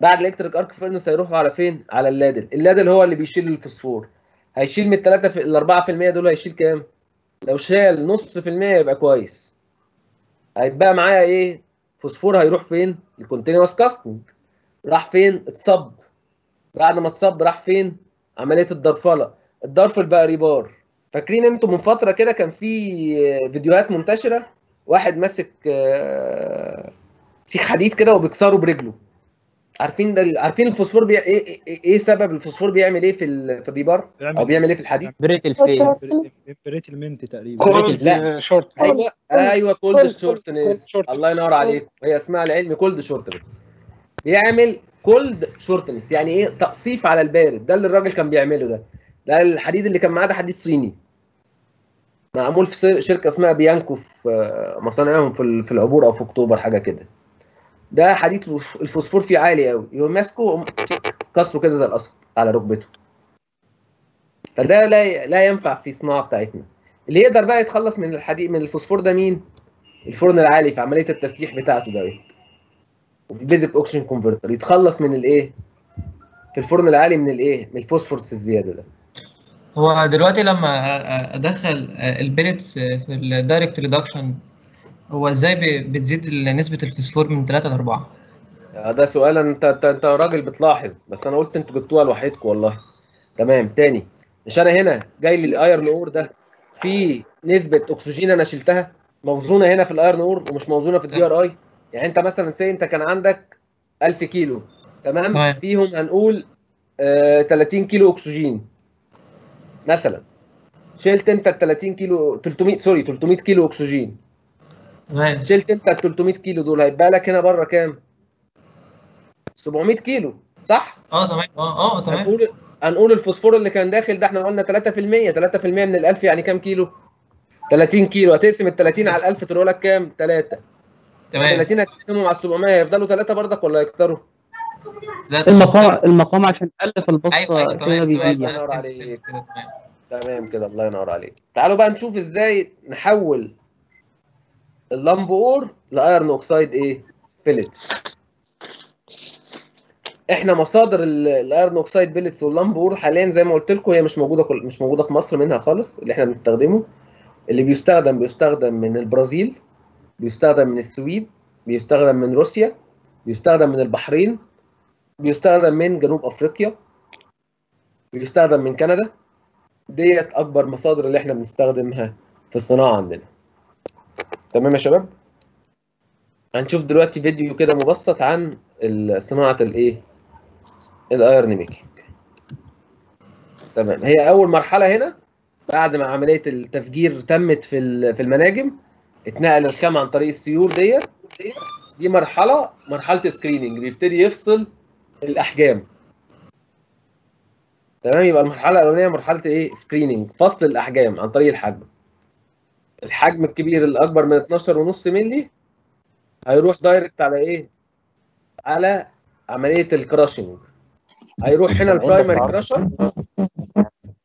بعد ال electric arc furnace هيروحوا على فين؟ على ال ladle. ال ladle هو اللي بيشيل الفوسفور. هيشيل من الثلاثة في ال 4% دول هيشيل كام؟ لو شال نص في المية يبقى كويس. هيتبقى معايا إيه؟ فوسفور هيروح فين؟ ال continuous casting. راح فين؟ اتصب. بعد ما اتصب راح فين؟ عملية الدرفلة. اتدرفل بقى rebar فاكرين أنتوا من فترة كده كان في فيديوهات منتشرة؟ واحد ماسك آه، سيخ حديد كده وبيكسره برجله. عارفين ده عارفين الفوسفور بي... إيه إيه إيه سبب الفوسفور بيعمل إيه في ال... في ال rebar أو بيعمل إيه في الحديد؟ brit- brittlement تقريبا. cold لا. شورت. أيوه أيوه cold shortness. الله ينور عليك. هي اسمها العلمي cold shortness بيعمل cold shortness يعني إيه؟ تقصيف على البارد. ده اللي الراجل كان بيعمله ده. ده الحديد اللي كان معاه ده حديد صيني. معمول في شركة اسمها بيانكو في آه، مصانعهم في ال- في العبور أو في أكتوبر حاجة كده. ده حديد الفوس- الفوسفور فيه عالي قوي. يقوم ماسكه كسره كده زي القصب على ركبته. فده لا لا ينفع في الصناعة بتاعتنا. اللي يقدر بقى يتخلص من الحديد من الفوسفور ده مين؟ الفرن العالي في عملية التسليح بتاعته دوت ال basic oxygen converter. يتخلص من الايه؟ في الفرن العالي من الايه؟ من الفوسفورس الزيادة ده. هو دلوقتي لما أدخل ال pellets في ال direct reduction هو إزاي بتزيد نسبة الفوسفور من 3 ل 4 آه، ده سؤال انت انت أنت راجل بتلاحظ بس أنا قلت أنتوا جبتوها لوحدكم والله. تمام تاني. مش أنا هنا جاي لي ال iron ore ده. في نسبة أكسجين أنا شلتها موزونة هنا في ال iron ore ومش موزونة في ال DRI يعني أنت مثلا سي أنت كان عندك 1000 كيلو. تمام؟ تمام. فيهم هنقول آه 30 كيلو أكسجين. مثلا. شلت أنت ال 30 كيلو 300 سوري 300 كيلو أكسجين. تمام. شلت انت ال 300 كيلو دول هيبقى لك هنا بره كام؟ 700 كيلو صح؟ آه تمام. آه آه تمام. هنقول هنقول الفوسفور اللي كان داخل ده إحنا قلنا 3% 3% من ال 1000 يعني كام كيلو؟ 30 كيلو. هتقسم ال 30 على ال 1000 تقول لك كام؟ 3 تمام. 30 هتقسمهم على 700 هيفضلوا 3 برضك ولا يكتروا؟ لا المقام المقام عشان البسطة أيوه أيوه كده تمام. تمام الله ينور عليك. كده تمام كده الله ينور عليك. تعالوا بقى نشوف إزاي نحول ال lump ore ل iron oxide إيه؟ pellets إحنا مصادر ال- ال iron oxide pellets وال lump ore حاليا زي ما قلت لكم هي مش موجودة كل مش موجودة في مصر منها خالص اللي إحنا بنستخدمه. اللي بيستخدم بيستخدم من البرازيل بيستخدم من السويد بيستخدم من روسيا بيستخدم من البحرين بيستخدم من جنوب أفريقيا بيستخدم من كندا. ديت أكبر مصادر اللي إحنا بنستخدمها في الصناعة عندنا. تمام يا شباب؟ هنشوف دلوقتي فيديو كده مبسط عن صناعة الايه ال iron making تمام. هي أول مرحلة هنا بعد ما عملية التفجير تمت في في المناجم اتنقل الخام عن طريق السيور ديت دي مرحلة مرحلة screening بيبتدي يفصل الأحجام. تمام؟ يبقى المرحلة الأولانية مرحلة إيه؟ screening فصل الأحجام عن طريق الحجم. الحجم الكبير اللي اكبر من 12.5 مللي هيروح direct على إيه؟ على عملية ال crushing هيروح هنا ال primary crusher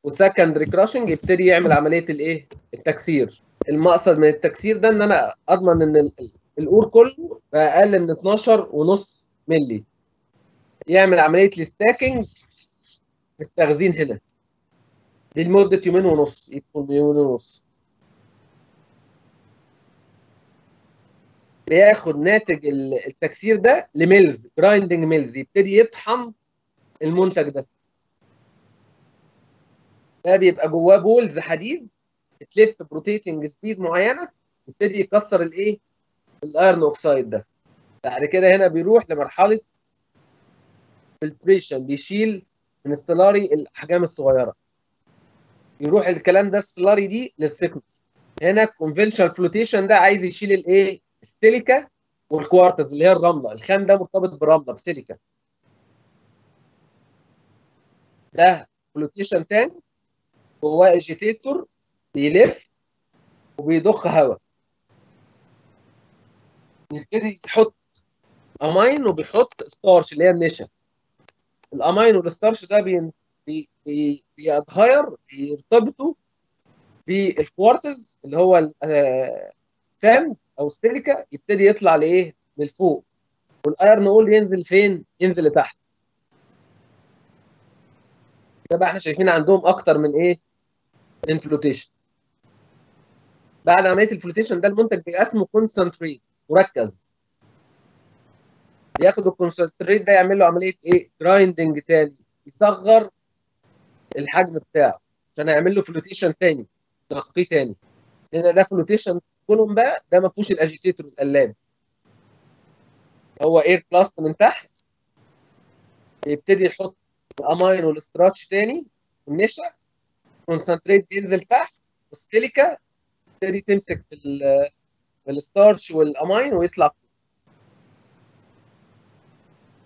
و secondary crushing يبتدي يعمل عملية الايه التكسير. المقصد من التكسير ده إن أنا أضمن إن ال- القور كله بقى أقل من 12.5 مللي. يعمل عملية ال stacking التخزين هنا. دي لمدة يومين ونص يدخل يومين ونص. بياخد ناتج ال- التكسير ده ل mills grinding mills يبتدي يطحن المنتج ده. ده بيبقى جواه balls حديد بتلف ب rotating speed معينة يبتدي يكسر الإيه؟ ال iron oxide ده. بعد كده هنا بيروح لمرحلة filtration بيشيل من ال slurry الأحجام الصغيرة. يروح الكلام ده ال slurry دي لل thickener هنا conventional flotation ده عايز يشيل الإيه؟ السيليكا والكوارتز اللي هي الرملة. الخام ده مرتبط بالرملة بسيليكا. ده flotation تاني. جواه agitator بيلف وبيضخ هواء. يبتدي يحط امين وبيحط starch اللي هي النشا. ال amine وال starch ده بي بي بي بيرتبطوا بالكوارتز اللي هو ال sand أو السيليكا يبتدي يطلع لإيه؟ للفوق. وال iron ore ينزل فين؟ ينزل لتحت. ده بقى إحنا شايفين عندهم أكتر من إيه؟ من flotation بعد عملية ال flotation ده المنتج بيبقى اسمه concentrate مركز. ياخد ال concentrate ده يعمل له عملية إيه؟ grinding تاني. يصغر الحجم بتاعه عشان يعمل له flotation تاني تنقيه تاني. لأن ده flotation column بقى ده ما فيهوش ال agitator القلاب هو air blast من تحت يبتدي يحط ال amine وال starch تاني والنشا concentrate بينزل تحت والسيليكا تبتدي تمسك في ال- في ال starch وال amine ويطلع.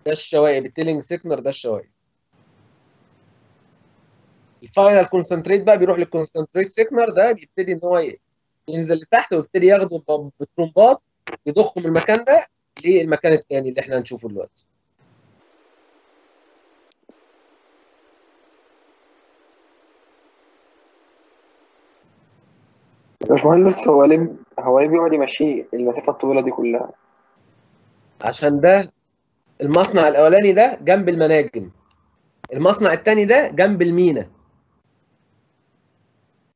ده الشوائب ال tailing thickener ده الشوائب ال final concentrate بقى بيروح لل concentrate thickener ده بيبتدي إن هو ينزل لتحت ويبتدي ياخده ب- بطرمبات يضخه من المكان ده للمكان الثاني اللي إحنا هنشوفه دلوقتي. يا باشمهندس هو ليه هو ليه بيقعد يمشيه المسافة الطويلة دي كلها؟ عشان ده المصنع الأولاني ده جنب المناجم. المصنع الثاني ده جنب المينا.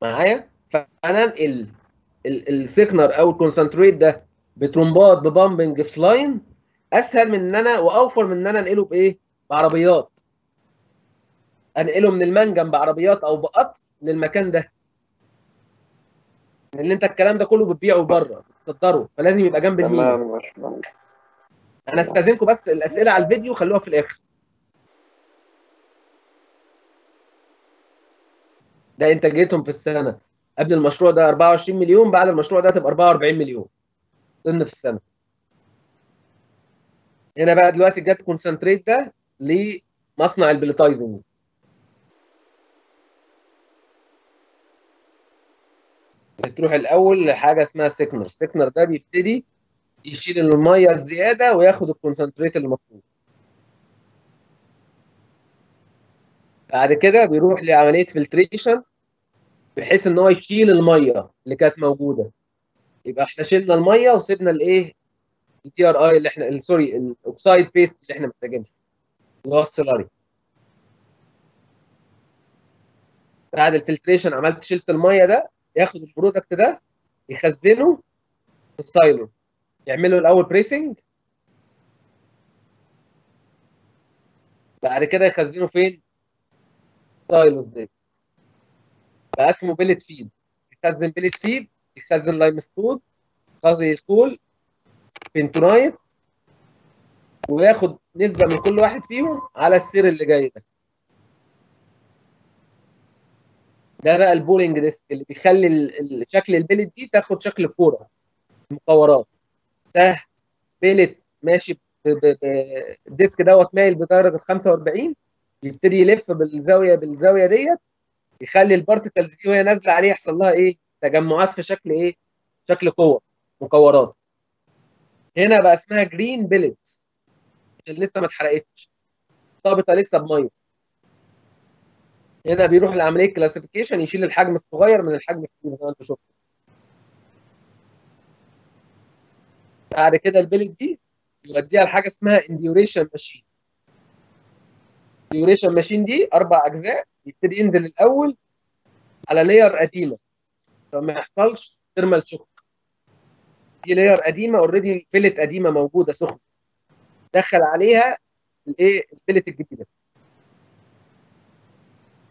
معايا؟ فأنا انقل ال thickener أو ال concentrate ده بطرمبات ب pumping في line أسهل من إن أنا وأوفر من إن أنا أنقله بإيه؟ بعربيات. أنقله من المنجم بعربيات أو بقطر للمكان ده. لأن أنت الكلام ده كله بتبيعه بره بتصدره فلازم يبقى جنب المينا باشمهندس أنا استأذنكم بس الأسئلة على الفيديو خلوها في الآخر. ده إنتاجيتهم في السنة. قبل المشروع ده 24 مليون بعد المشروع ده تبقى 44 مليون. ضمن في السنة. هنا بقى دلوقتي جت concentrate ده لمصنع ال pelletizing بتروح الأول لحاجة اسمها thickener ال thickener ده بيبتدي يشيل المية الزيادة وياخد ال concentrate المطلوب بعد كده بيروح لعملية filtration بحيث إن هو يشيل المية اللي كانت موجودة. يبقى إحنا شلنا المية وسيبنا الايه ال dry اللي إحنا sorry ال oxide paste اللي إحنا محتاجينها اللي هو ال slurry بعد ال filtration عملت شلت المية ده ياخد ال product ده يخزنه في ال silo يعملوا الأول pressing بعد كده يخزنه فين؟ silos دي بقى اسمه pellet feed يخزن pellet feed يخزن limestone قصدي ال coal bentonite وياخد نسبة من كل واحد فيهم على السير اللي جاي ده. ده بقى ال balling disc اللي بيخلي شكل ال pellet دي تاخد شكل كورة مكورات ده pellet ماشي ال disc دوت مايل بدرجة 45 يبتدي يلف بالزاويه بالزاوية ديت يخلي ال particles دي وهي نازلة عليه يحصل لها إيه؟ تجمعات في شكل إيه؟ شكل كور مكورات. هنا بقى اسمها green pellets عشان لسه ما اتحرقتش. مرتبطة لسه بمية. هنا بيروح لعملية classification يشيل الحجم الصغير من الحجم الكبير زي ما أنت شفت. بعد كده ال pellet دي يوديها لحاجة اسمها induration machine induration machine دي أربع أجزاء يبتدي ينزل الأول على layer قديمة. فما يحصلش thermal shock دي layer قديمة already pellet قديمة موجودة سخنة. دخل عليها الايه؟ ال pellet الجديدة.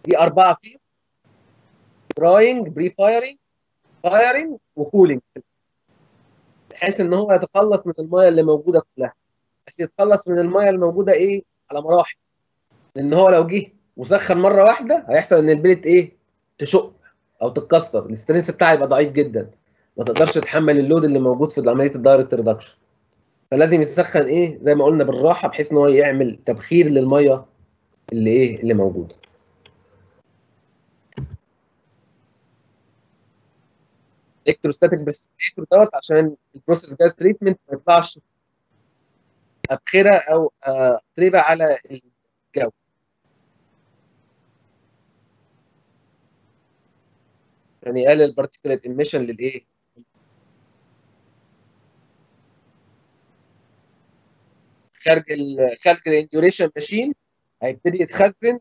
دي أربعة فيه. drying pre-firing firing و cooling بحيث إن هو يتخلص من الميه اللي موجودة كلها. بس يتخلص من الميه الموجوده إيه؟ على مراحل. لأن هو لو جه وسخن مرة واحدة هيحصل إن ال pellet إيه؟ تشق أو تتكسر. ال strength بتاعها يبقى ضعيف جدا. ما تقدرش تتحمل ال load اللي موجود في عملية ال direct reduction. فلازم يسخن إيه؟ زي ما قلنا بالراحة بحيث إن هو يعمل تبخير للمية اللي إيه؟ اللي موجودة. electrostatic precipitator دوت عشان ال process gas treatment ما يطلعش أبخرة أو آه، اتربه على الجو. يعني يقلل ال particulate emission للإيه؟ خارج ال خارج ال induration machine هيبتدي يتخزن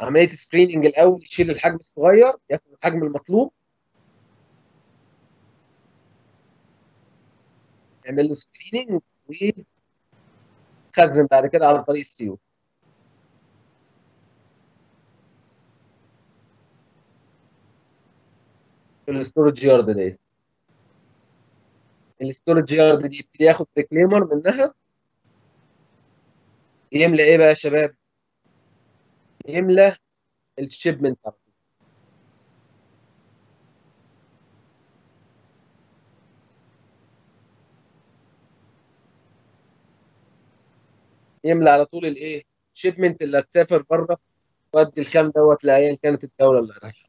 عملية screening الأول يشيل الحجم الصغير ياخد الحجم المطلوب. يعمل له screening ويتخزن بعد كده على طريق السيول. ال storage yard ديت ال storage yard دي يبتدي ياخد reclaimer منها. يملى إيه بقى يا شباب؟ يملى ال shipment يملى على طول الإيه؟ shipment اللي هتسافر بره تودي الخام دوت لأيا كانت الدولة اللي رايحه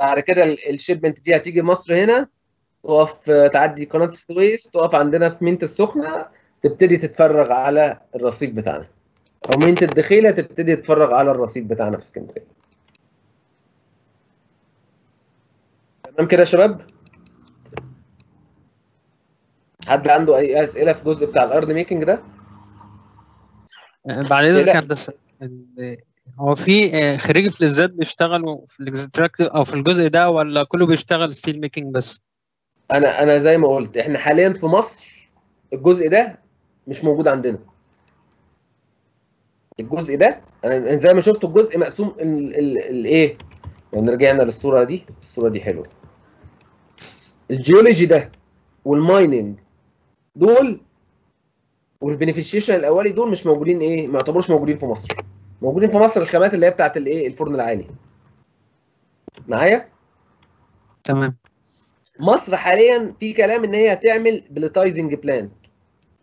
بعد كده ال shipment دي هتيجي مصر هنا تقف تعدي قناة السويس تقف عندنا في مينة السخنة تبتدي تتفرغ على الرصيف بتاعنا. أو مينة الدخيلة تبتدي تتفرغ على الرصيف بتاعنا في اسكندرية. تمام كده يا شباب؟ حد عنده أي أسئلة في الجزء بتاع ال iron making ده؟ بعد إذنك هندسة هو في آه، خريج فلزات بيشتغلوا في ال extractive أو في الجزء ده ولا كله بيشتغل steel making بس؟ أنا أنا زي ما قلت إحنا حاليا في مصر الجزء ده مش موجود عندنا. الجزء ده أنا زي ما شفت الجزء مقسوم الايه يعني رجعنا للصورة دي. الصورة دي حلوة. الجيولوجي ده وال mining دول وال beneficiation الأولي دول مش موجودين إيه؟ ما يعتبروش موجودين في مصر. موجودين في مصر الخامات اللي هي بتاعت الايه الفرن العالي. معايا؟ تمام. مصر حاليا في كلام إن هي هتعمل pelletizing plant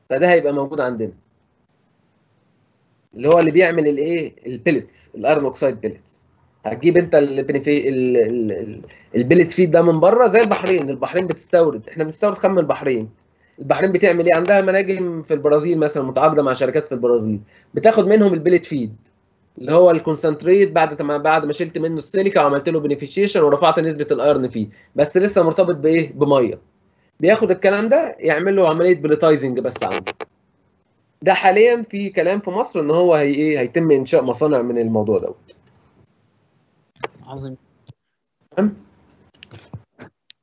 فده هيبقى موجود عندنا. اللي هو اللي بيعمل الايه ال pellets ال iron oxide pellets هتجيب أنت ال benefi ال- ال- ال- ال pellet feed ده من بره زي البحرين. البحرين بتستورد. إحنا بنستورد خام من البحرين. البحرين بتعمل إيه؟ عندها مناجم في البرازيل مثلا متعاقدة مع شركات في البرازيل. بتاخد منهم ال pellet feed اللي هو ال concentrate بعد ما بعد ما شلت منه السيليكا وعملت له beneficiation ورفعت نسبة ال iron فيه. بس لسه مرتبط بإيه؟ بمية. بياخد الكلام ده يعمل له عملية pelletizing بس عنده ده حاليا في كلام في مصر إن هو هي إيه؟ هيتم إنشاء مصانع من الموضوع دوت عظيم. تمام؟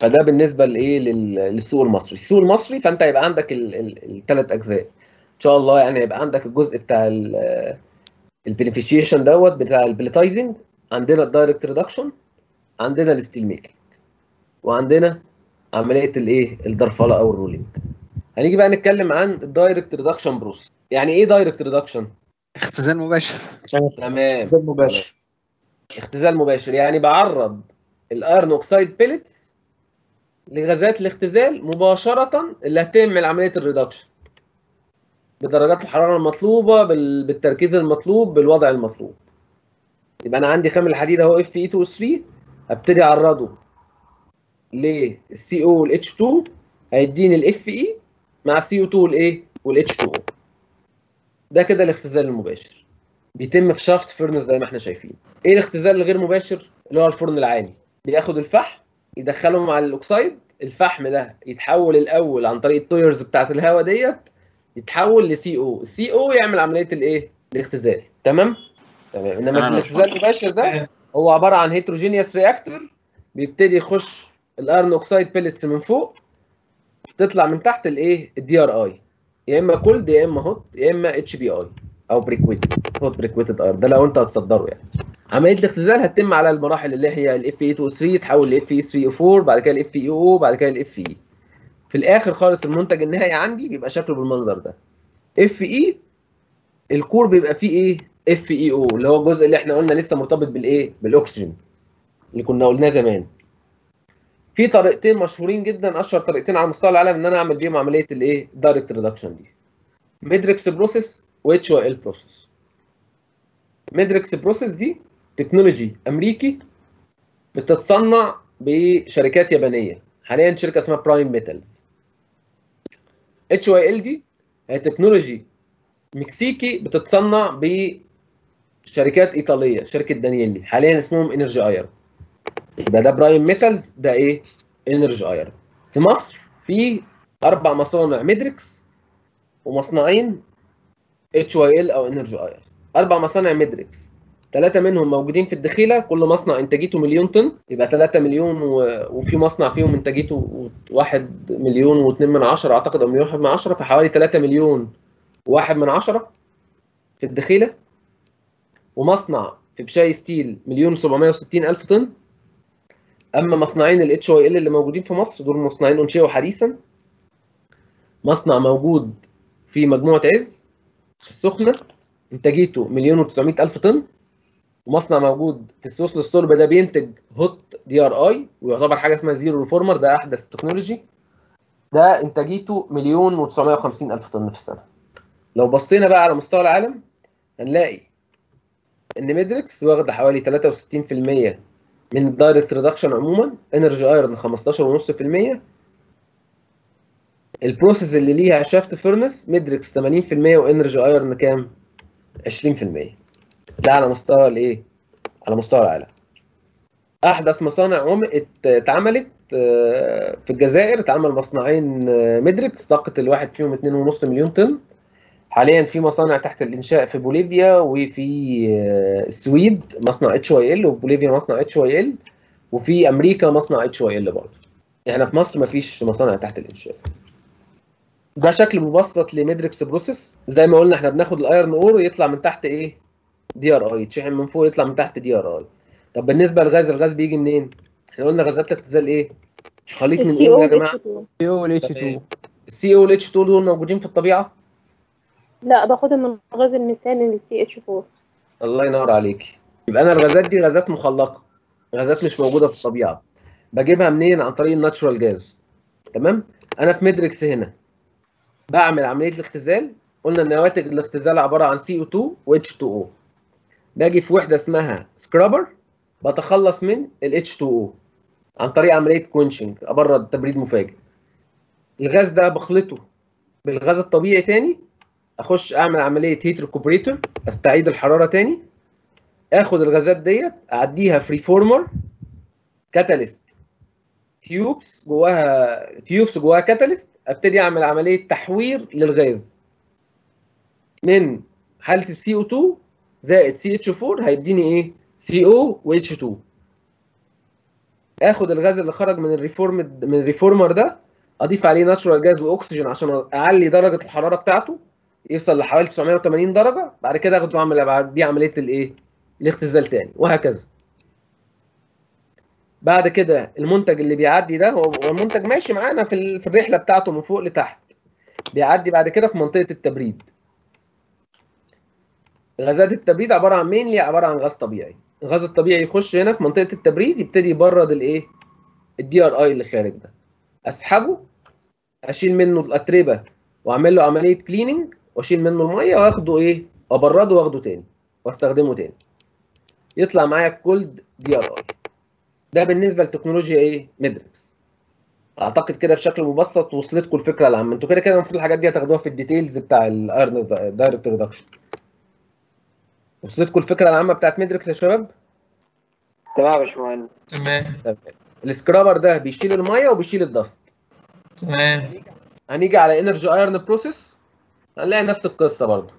فده بالنسبة لإيه؟ لل- للسوق المصري. السوق المصري فأنت هيبقى عندك الثلاث أجزاء. إن شاء الله يعني هيبقى عندك الجزء بتاع ال beneficiation دوت بتاع ال pelletizing عندنا ال direct reduction عندنا ال steel making وعندنا عملية الايه الدرفله أو ال rolling. هنيجي بقى نتكلم عن ال direct reduction process يعني إيه direct reduction اختزال مباشر. تمام. اختزال مباشر. اختزال مباشر. يعني بعرض ال iron oxide pellets لغازات الاختزال مباشرة اللي هتعمل عمليه ال reduction بدرجات الحرارة المطلوبة بال- بالتركيز المطلوب بالوضع المطلوب. يبقى أنا عندي خام الحديد أهو Fe 2 3 هبتدي أعرضه. لل CO وال H 2 هيديني ال Fe مع ال CO 2 والإيه؟ وال H 2 O ده كده الاختزال المباشر. بيتم في shaft furnace زي ما إحنا شايفين. إيه الاختزال الغير مباشر؟ اللي هو الفرن العالي بياخد الفحم يدخله مع الاكسيد الفحم ده يتحول الأول عن طريق ال tuyeres بتاعت الهواء ديت يتحول لسي أو السي أو يعمل عملية الايه الاختزال تمام؟ تمام. إنما. الاختزال المباشر ده هو عبارة عن heterogeneous reactor بيبتدي يخش ال iron oxide pellets من فوق تطلع من تحت الايه ال DRI يا إما cold يا إما hot يا إما HBI أو briquetted hot briquetted iron ده لو أنت هتصدره يعني. عملية الاختزال هتتم على المراحل اللي هي ال Fe 2 3 تحول ل Fe 3 O 4 بعد كده ال FeO بعد كده ال Fe في الآخر خالص المنتج النهائي عندي بيبقى شكله بالمنظر ده. Fe ال core بيبقى فيه إيه؟ FeO اللي هو الجزء اللي إحنا قلنا لسه مرتبط بالإيه؟ بالاكسجين اللي كنا قلناه زمان. في طريقتين مشهورين جدا أشهر طريقتين على مستوى العالم إن أنا أعمل بيهم عملية الإيه؟ direct reduction دي. Midrex process و HYL process Midrex process دي تكنولوجي أمريكي بتتصنع بشركات يابانية. حاليا شركة اسمها Primetals HYL دي هي تكنولوجي مكسيكي بتتصنع بشركات إيطالية شركة Danieli. حاليا اسمهم Energiron يبقى ده Primetals ده إيه؟ Energiron في مصر في أربع مصانع Midrex ومصنعين HYL أو Energiron أربع مصانع Midrex ثلاثة منهم موجودين في الدخيلة كل مصنع إنتاجيته مليون طن يبقى 3 مليون و... وفي مصنع فيهم إنتاجيته 1 مليون و2 من عشرة أعتقد أو مليون واحد من عشرة فحوالي 3 مليون وواحد من عشرة في الدخيلة. ومصنع في بشاي Steel مليون و760 ألف طن. أما مصنعين ال اللي موجودين في مصر دول مصنعين انشئوا حديثا مصنع موجود في مجموعة عز في السخنة إنتاجيته مليون و900 ألف طن. ومصنع موجود في السويس للصلب ده بينتج hot DRI ويعتبر حاجة اسمها zero reformer ده أحدث تكنولوجي. ده إنتاجيته مليون و950 ألف طن في السنة. لو بصينا بقى على مستوى العالم هنلاقي إن Midrex واخدة حوالي 63% من ال direct reduction عموما Energiron 15.5% ال process اللي ليها shaft furnace Midrex 80% و Energiron كام؟ 20% ده على مستوى الإيه؟ على مستوى العالم. أحدث مصانع عم... ات- اتعملت آه، في الجزائر اتعمل مصنعين آه، Midrex طاقة الواحد فيهم 2.5 مليون طن. حاليا في مصانع تحت الإنشاء في بوليفيا وفي آه، السويد مصنع HYL وفي بوليفيا مصنع HYL وفي أمريكا مصنع HYL برضه. إحنا في مصر مفيش مصانع تحت الإنشاء. ده شكل مبسط ل Midrex process زي ما قلنا إحنا بناخد ال iron ore يطلع من تحت إيه؟ DRI يتشحن من فوق يطلع من تحت DRI. طب بالنسبة للغاز الغاز بيجي منين؟ إحنا قلنا غازات الاختزال إيه؟ خليط من السي إيه أو يا جماعة سي أو والاتش 2 السي أو والاتش 2 دول موجودين في الطبيعة؟ لا باخدها من غاز الميثان ال CH4 الله ينور عليك. يبقى أنا الغازات دي غازات مخلقة. غازات مش موجودة في الطبيعة. بجيبها منين؟ عن طريق ال natural gas. تمام؟ أنا في Midrex هنا. بعمل عملية الاختزال. قلنا ان نواتج الاختزال عبارة عن CO2 و H2O باجي في وحدة اسمها scrubber بتخلص من ال H2O عن طريق عملية quenching ابرد تبريد مفاجئ. الغاز ده بخلطه بالغاز الطبيعي تاني أخش أعمل عملية heat recuperator أستعيد الحرارة تاني. آخد الغازات ديت أعديها في reformer catalyst tubes جواها tubes جواها catalyst أبتدي أعمل عملية تحوير للغاز من حالة السي أو 2 زائد سي اتش 4 هيديني إيه؟ سي أو و اتش 2 آخد الغاز اللي خرج من ال reform من ال reformer ده أضيف عليه natural gas وأكسجين عشان أعلي درجة الحرارة بتاعته يوصل لحوالي 980 درجة بعد كده آخده واعمل بيه عملية الايه الاختزال تاني وهكذا. بعد كده المنتج اللي بيعدي ده هو المنتج ماشي معانا في الرحلة بتاعته من فوق لتحت بيعدي بعد كده في منطقة التبريد. غازات التبريد عبارة عن mainly عبارة عن غاز طبيعي. الغاز الطبيعي يخش هنا في منطقة التبريد يبتدي يبرد الايه ال DRI اللي خارج ده. أسحبه أشيل منه الأتربة وأعمل له عملية cleaning وأشيل منه المية وأخده إيه؟ أبرده وأخده تاني وأستخدمه تاني. يطلع معايا cold DRI ده بالنسبة لتكنولوجيا إيه؟ Midrex. أعتقد كده بشكل مبسط وصلتكم الفكرة العامة. أنتوا كده كده المفروض الحاجات دي هتاخدوها في ال details بتاع ال iron direct reduction وصلتكم الفكرة العامة بتاعت Midrex يا شباب؟ تمام يا باشمهندس. تمام. تمام. ال scrubber ده بيشيل المية وبيشيل ال dust. تمام. هنيجي على Energiron process هنلاقي نفس القصة برضو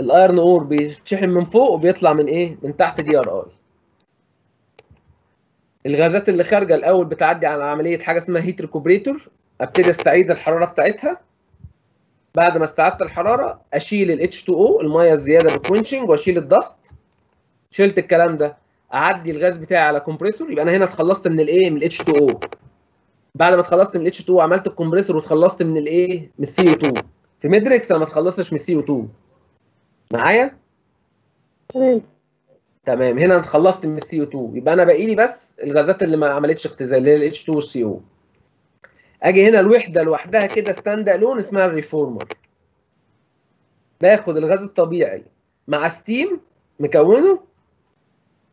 ال iron ore بيتشحن من فوق وبيطلع من إيه؟ من تحت DRI الغازات اللي خارجة الأول بتعدي على عملية حاجة اسمها heat recuperator أبتدي أستعيد الحرارة بتاعتها. بعد ما استعدت الحرارة أشيل ال H2O المية الزيادة بال quenching وأشيل ال dust. شلت الكلام ده. أعدي الغاز بتاعي على compressor يبقى أنا هنا اتخلصت من الايه من ال H2O بعد ما اتخلصت من ال H2O عملت ال compressor واتخلصت من الايه من ال CO2 في Midrex أنا ما اتخلصتش من ال CO2 معايا؟ تمام. تمام. هنا اتخلصت من ال CO2 يبقى أنا باقي لي بس الغازات اللي ما عملتش اختزال اللي هي ال H2 وال CO أجي هنا الوحده لوحدها كده stand alone اسمها ال reformer. باخد الغاز الطبيعي مع steam مكونه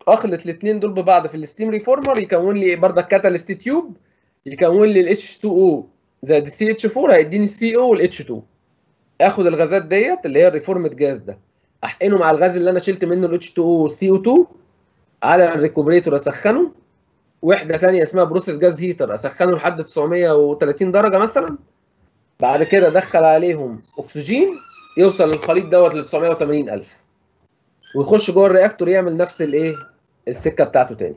اخلط الاثنين دول ببعض في ال steam reformer يكون لي برضك catalyst tube يكون لي ال H2O زائد ال CH4 هيديني السي أو والاتش 2 اخد الغازات ديت اللي هي ال reformed gas ده احقنه مع الغاز اللي أنا شلت منه الاتش 2 والسي أو 2 على ال recuperator اسخنه. وحدة ثانية اسمها process gas heater أسخنه لحد 930 درجة مثلا. بعد كده ادخل عليهم أكسجين يوصل الخليط دوت ل 980000 ويخش جوه ال reactor يعمل نفس الإيه؟ السكة بتاعته تاني.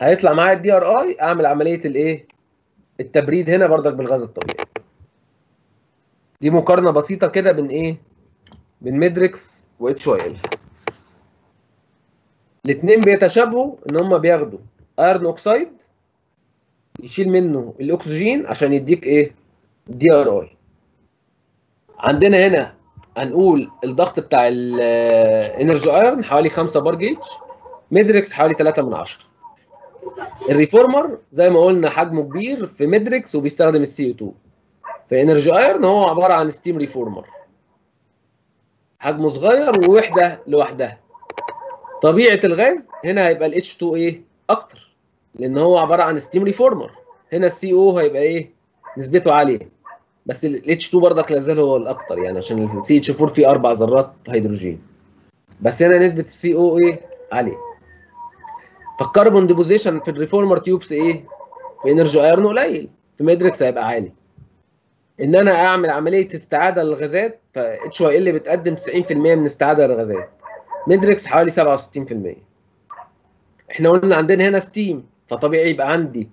هيطلع معايا ال DRI أعمل عملية الإيه؟ التبريد هنا برضك بالغاز الطبيعي. دي مقارنة بسيطة كده بين إيه؟ بين Midrex و HYL الاثنين بيتشابهوا إن هم بياخدوا iron oxide يشيل منه الأكسجين عشان يديك إيه؟ DRI عندنا هنا هنقول الضغط بتاع ال Energiron حوالي 5 bar gauge Midrex حوالي 3 من 10 ال reformer زي ما قلنا حجمه كبير في Midrex وبيستخدم ال CO2 في Energiron هو عبارة عن steam reformer حجمه صغير ووحدة لوحدها. طبيعة الغاز هنا هيبقى ال H2 إيه أكتر لأن هو عبارة عن steam reformer هنا ال CO هيبقى إيه؟ نسبته عالية. بس ال H2 برضك لازال هو الأكتر يعني عشان ال CH4 فيه أربع ذرات هيدروجين. بس هنا نسبة ال CO إيه عالية. فال carbon deposition في ال reformer tubes إيه؟ في Energiron قليل في Midrex هيبقى عالي. إن أنا أعمل عملية استعادة للغازات ف HYL بتقدم 90% من استعادة للغازات. Midrex حوالي 67% إحنا قلنا عندنا هنا steam فطبيعي يبقى عندي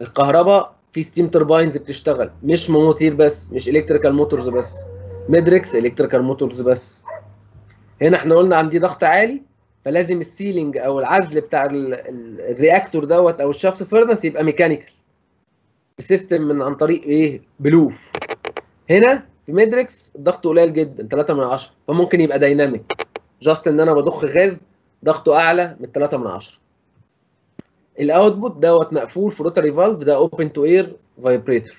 الكهرباء في steam turbines بتشتغل مش مواتير بس مش electrical motors بس Midrex electrical motors بس. هنا إحنا قلنا عندي ضغط عالي فلازم ال sealing أو العزل بتاع ال- ال- reactor دوت أو ال shaft furnace يبقى mechanical system من عن طريق إيه؟ valve. هنا في Midrex الضغط قليل جدا 3 من 10 فممكن يبقى dynamic just ان أنا بضخ غاز ضغطه اعلى من 3 من 10 ال output دوت مقفول في rotary valve ده open to air vibrator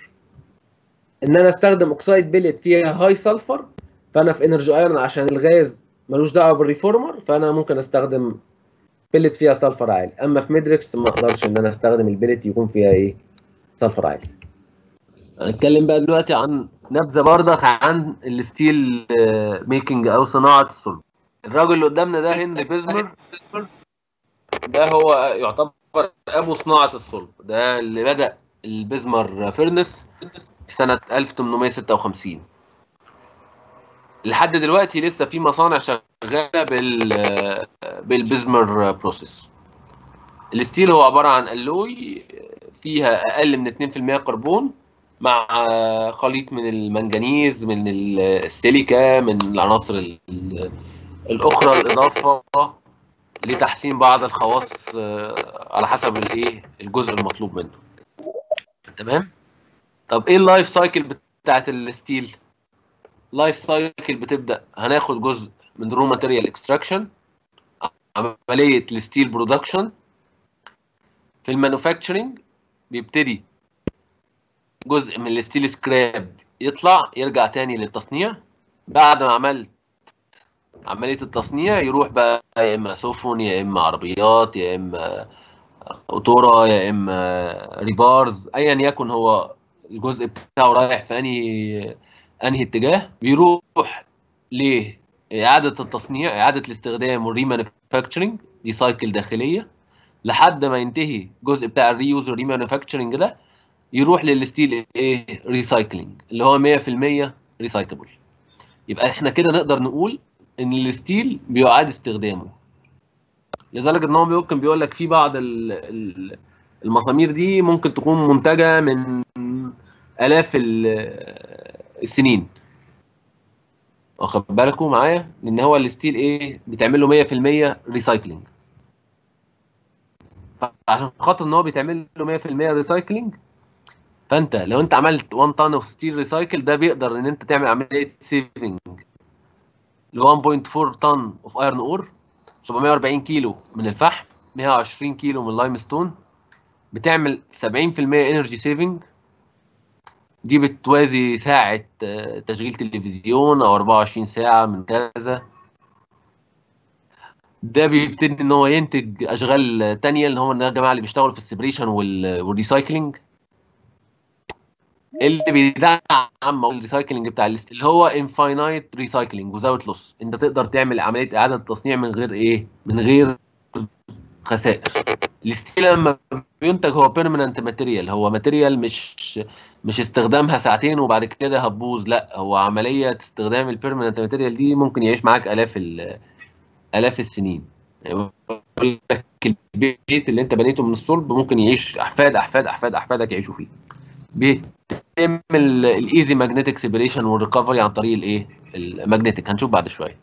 ان أنا استخدم oxide pellet فيها high sulfur فانا في Energiron عشان الغاز ملوش دعوة بال reformer فانا ممكن استخدم pellet فيها sulfur عالي. اما في Midrex ما أقدرش ان أنا استخدم ال pellet يكون فيها إيه؟ sulfur عالي. هنتكلم بقى دلوقتي عن نبذة برضك عن ال steel making أو صناعة الصلب. الراجل اللي قدامنا ده هنري بيزمر. ده هو يعتبر أبو صناعة الصلب. ده اللي بدأ ال Bessemer furnace في سنة 1856 لحد دلوقتي لسه في مصانع شغالة بال بال Bessemer process ال steel هو عبارة عن alloy فيها أقل من 2% كربون مع خليط من المنجنيز من السيليكا من العناصر ال- الأخرى الإضافة لتحسين بعض الخواص آه، على حسب الإيه الجزء المطلوب منه. تمام؟ طب إيه ال life cycle بتاعت ال steel؟ life cycle بتبدأ هناخد جزء من raw material extraction عملية ال steel production في ال manufacturing بيبتدي جزء من ال steel scrap يطلع يرجع تاني للتصنيع. بعد ما عملت عملية التصنيع يروح بقى يا إما سفن يا إما عربيات يا إما قطورة يا إما rebars أيا يكن هو الجزء بتاعه رايح في أنهي أنهي اتجاه بيروح لإعادة التصنيع إعادة الاستخدام وال remanufacturing دي cycle داخلية لحد ما ينتهي الجزء بتاع ال reuse وال remanufacturing ده يروح لل steel إيه recycling اللي هو 100% recyclable يبقى إحنا كده نقدر نقول إن ال steel بيعاد استخدامه. لذلك إن هو ممكن بيقول لك في بعض ال- ال- المسامير دي ممكن تكون منتجة من آلاف ال- السنين. واخد بالكم معايا؟ إن هو ال steel إيه؟ بتعمل له 100% recycling فعشان خاطر إن هو بيتعمل له 100% recycling فأنت لو أنت عملت 1 طن of steel recycle ده بيقدر إن أنت تعمل عملية saving ل 1.4 طن of iron ore 740 كيلو من الفحم 120 كيلو من ال limestone بتعمل 70% energy saving دي بتوازي ساعة آه، تشغيل تلفزيون أو 24 ساعة من كذا. ده بيبتدي إن هو ينتج أشغال تانية اللي هم الجماعة اللي بيشتغلوا في ال separation وال- وال recycling اللي بيدعم ال recycling بتاع الاست- اللي هو infinite recycling without loss انت تقدر تعمل عملية إعادة تصنيع من غير إيه؟ من غير خسائر. ال steel لما بينتج هو permanent material هو material مش مش استخدامها ساعتين وبعد كده هتبوظ. لا هو عملية استخدام ال permanent material دي ممكن يعيش معاك آلاف ال- آلاف السنين. بيقول لك البيت اللي انت بنيته من الصلب ممكن يعيش أحفاد أحفاد أحفاد أحفادك يعيشوا فيه. بيتم ال easy magnetic separation وال recovery عن طريق الايه ال magnetic هنشوف بعد شوية.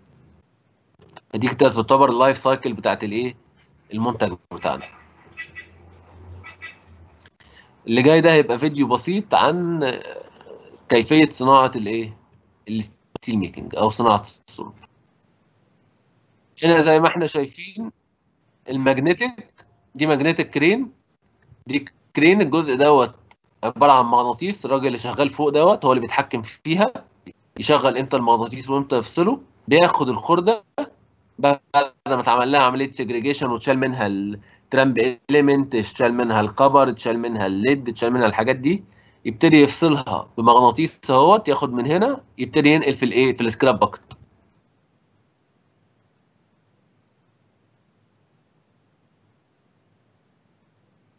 دي كده تعتبر ال life cycle بتاعت الايه المنتج بتاعنا. اللي جاي ده هيبقى فيديو بسيط عن كيفية صناعة الايه ال steel making أو صناعة الصلب هنا زي ما إحنا شايفين ال magnetic دي magnetic crane دي crane الجزء دوت عبارة عن مغناطيس الراجل اللي شغال فوق دوت هو اللي بيتحكم فيها يشغل إمتى المغناطيس وامتى يفصله بياخد الخرده بعد ما اتعمل لها عملية segregation وتشال منها ال tramp element اتشال منها ال copper اتشال منها ال lead اتشال منها الحاجات دي يبتدي يفصلها بمغناطيس اهوت ياخد من هنا يبتدي ينقل في الايه في ال scrap bucket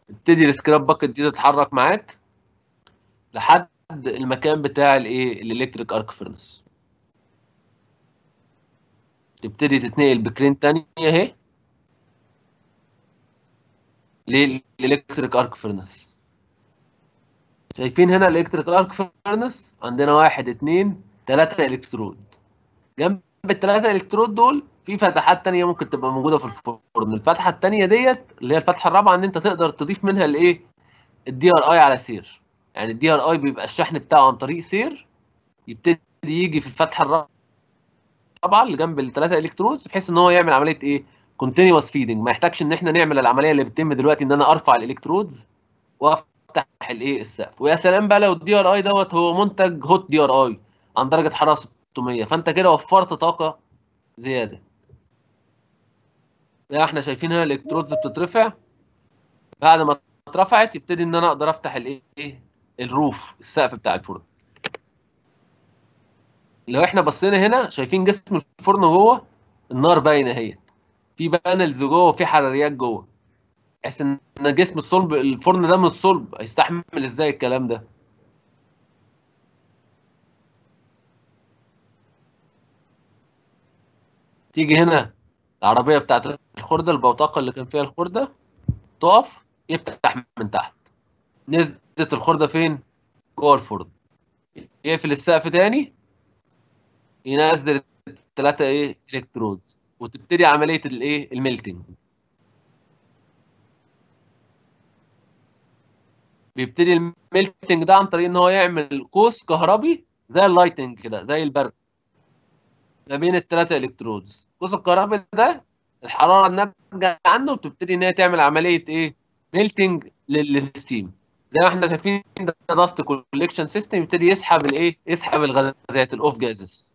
تبتدي ال scrap bucket دي تتحرك معاك. لحد المكان بتاع الايه ال electric arc furnace تبتدي تتنقل ب crane تانية اهي لل electric arc furnace شايفين هنا ال electric arc furnace عندنا واحد اتنين تلاتة الكترود جنب التلاتة الكترود دول في فتحات تانية ممكن تبقى موجودة في الفرن. الفتحة التانية ديت اللي هي الفتحة الرابعة إن أنت تقدر تضيف منها الإيه؟ ال DRI على سير. يعني ال DRI بيبقى الشحن بتاعه عن طريق سير يبتدي يجي في الفتحة الرابعة اللي جنب الثلاثة electrodes بحيث إن هو يعمل عملية إيه؟ continuous feeding ما يحتاجش إن إحنا نعمل العملية اللي بتتم دلوقتي إن أنا أرفع ال electrodes وأفتح افتح الايه السقف. ويا سلام بقى لو ال DRI دوت هو منتج hot DRI عن درجة حرارة 600 فأنت كده وفرت طاقة زيادة. ده إحنا شايفين هنا ال electrodes بتترفع. بعد ما اترفعت يبتدي إن أنا أقدر أفتح الايه ال roof السقف بتاع الفرن. لو إحنا بصينا هنا شايفين جسم الفرن جوه النار باينة اهي. في بانلز جوه وفي حراريات جوه. بحيث إن جسم الصلب الفرن ده من الصلب. هيستحمل إزاي الكلام ده؟ تيجي هنا العربية بتاعت الخرده البوتقه اللي كان فيها الخردة تقف يفتح من تحت. نزلت الخرده فين؟ جوه الفرن يقفل السقف تاني ينزل الثلاثه إيه؟ electrodes وتبتدي عملية الايه ال melting. بيبتدي ال melting ده عن طريق إن هو يعمل قوس كهربي زي ال lightning كده زي البرق ما بين الثلاثه electrodes القوس الكهربي ده الحرارة الناتجة عنه بتبتدي إن هي تعمل عملية إيه؟ melting لل steel. زي ما إحنا شايفين ده dust collection system يبتدي يسحب الايه؟ يسحب الغازات ال off gases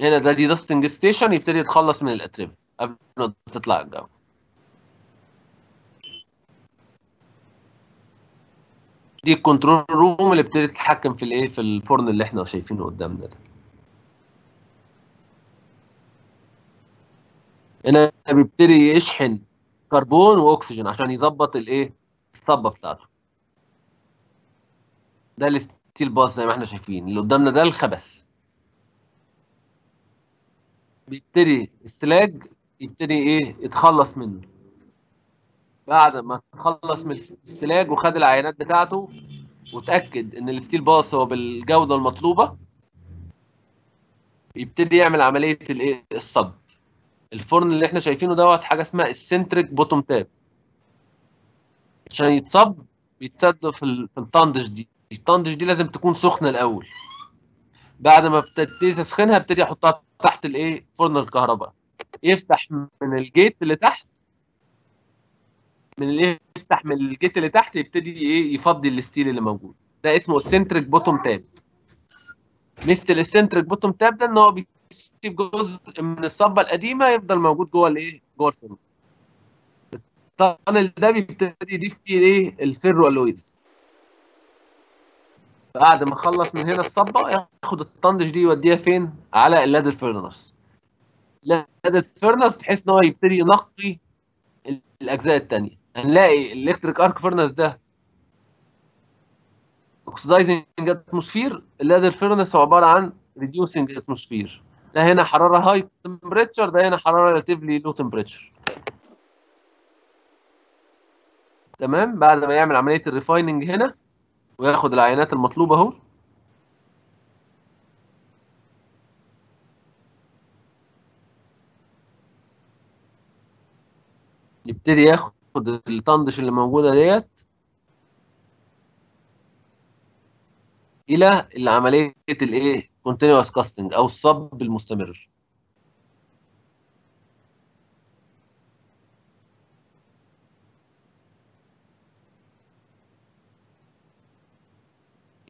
هنا ده de-dusting station يبتدي يتخلص من الاتربه قبل ما تطلع الجو. دي ال control room اللي بتبتدي تتحكم في الايه؟ في الفرن اللي إحنا شايفينه قدامنا ده. هنا بيبتدي يشحن كربون وأكسجين عشان يظبط الإيه؟ الصبه بتاعته. ده ال steel bath زي ما إحنا شايفين. اللي قدامنا ده الخبث. بيبتدي ال slag يبتدي إيه؟ يتخلص منه. بعد ما تخلص من ال slag وخد العينات بتاعته وتأكد إن ال steel bath هو بالجودة المطلوبة يبتدي يعمل عملية الإيه؟ الصب. الفرن اللي إحنا شايفينه دوت حاجة اسمها eccentric bottom tap عشان يتصب ال- في ال tundish دي. ال tundish دي لازم تكون سخنة الأول. بعد ما ابتدي تسخنها ابتدي أحطها تحت الإيه؟ فرن الكهرباء. يفتح من ال gate اللي تحت من الايه يفتح من ال gate اللي تحت يبتدي إيه؟ يفضي ال steel اللي موجود. ده اسمه eccentric bottom tap ميزة ال eccentric bottom tap ده إن هو بيسيب جزء من الصبة القديمة يفضل موجود جوه الايه؟ جوه الفرن الطنل ده بيبتدي يضيف فيه الايه؟ ال ferroalloys بعد ما خلص من هنا الصبة ياخد ال tundish دي يوديها فين؟ على ال ladle furnace ال ladle furnace بحيث إن هو يبتدي ينقي الأجزاء التانية. هنلاقي ال electric arc furnace ده oxidizing atmosphere ال ladle furnace عبارة عن reducing atmosphere ده هنا حرارة high temperature ده هنا حرارة relatively low temperature تمام؟ بعد ما يعمل عملية ال refining هنا وياخد العينات المطلوبة اهو. يبتدي ياخد الطندش اللي موجودة ديت إلى عمليه الايه؟ كونتينوس كاستنج أو الصب المستمر.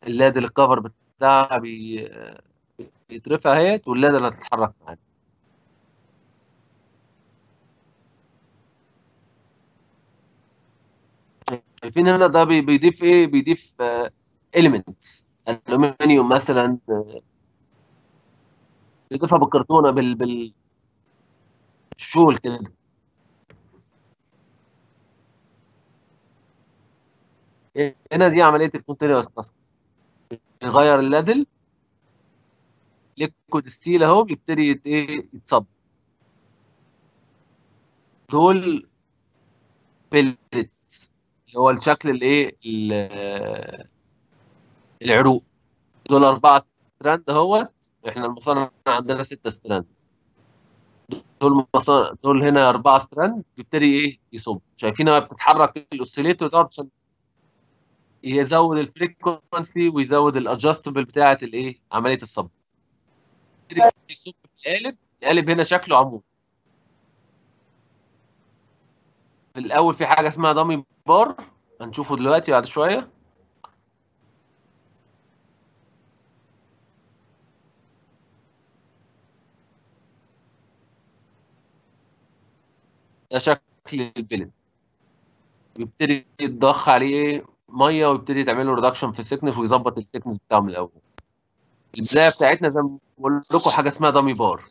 اللاد الكفر بتاعها بي... بيترفع اهيت واللاد اللي هتتحرك معانا شايفين هنا ده بي- بيضيف إيه؟ بيضيف elements ألومنيوم مثلا بيضيفها بالكرتونة بال بال الشوال كده. هنا دي عملية ال continuous cast يغير ال ladle. liquid steel أهو بيبتدي إيه يتصب. دول billets اللي هو الشكل الايه ال- العروق. دول أربعة strand أهوت. إحنا المصانع عندنا ستة strand. دول مصانع دول هنا أربعة strand بيبتدي إيه؟ يصب. شايفين هو بتتحرك ال oscillator ده عشان يزود ال frequency ويزود ال adjustable بتاعة الايه عملية الصب. يصب في القالب القالب هنا شكله عمود. في الأول في حاجة اسمها dummy bar هنشوفه دلوقتي بعد شوية. ده شكل ال billet بيبتدي يتضخ عليه مية ويبتدي يتعمل له reduction في ال thickness ويظبط ال thickness بتاعه من الأول. البداية بتاعتنا زي ما بقول لكم حاجة اسمها dummy bar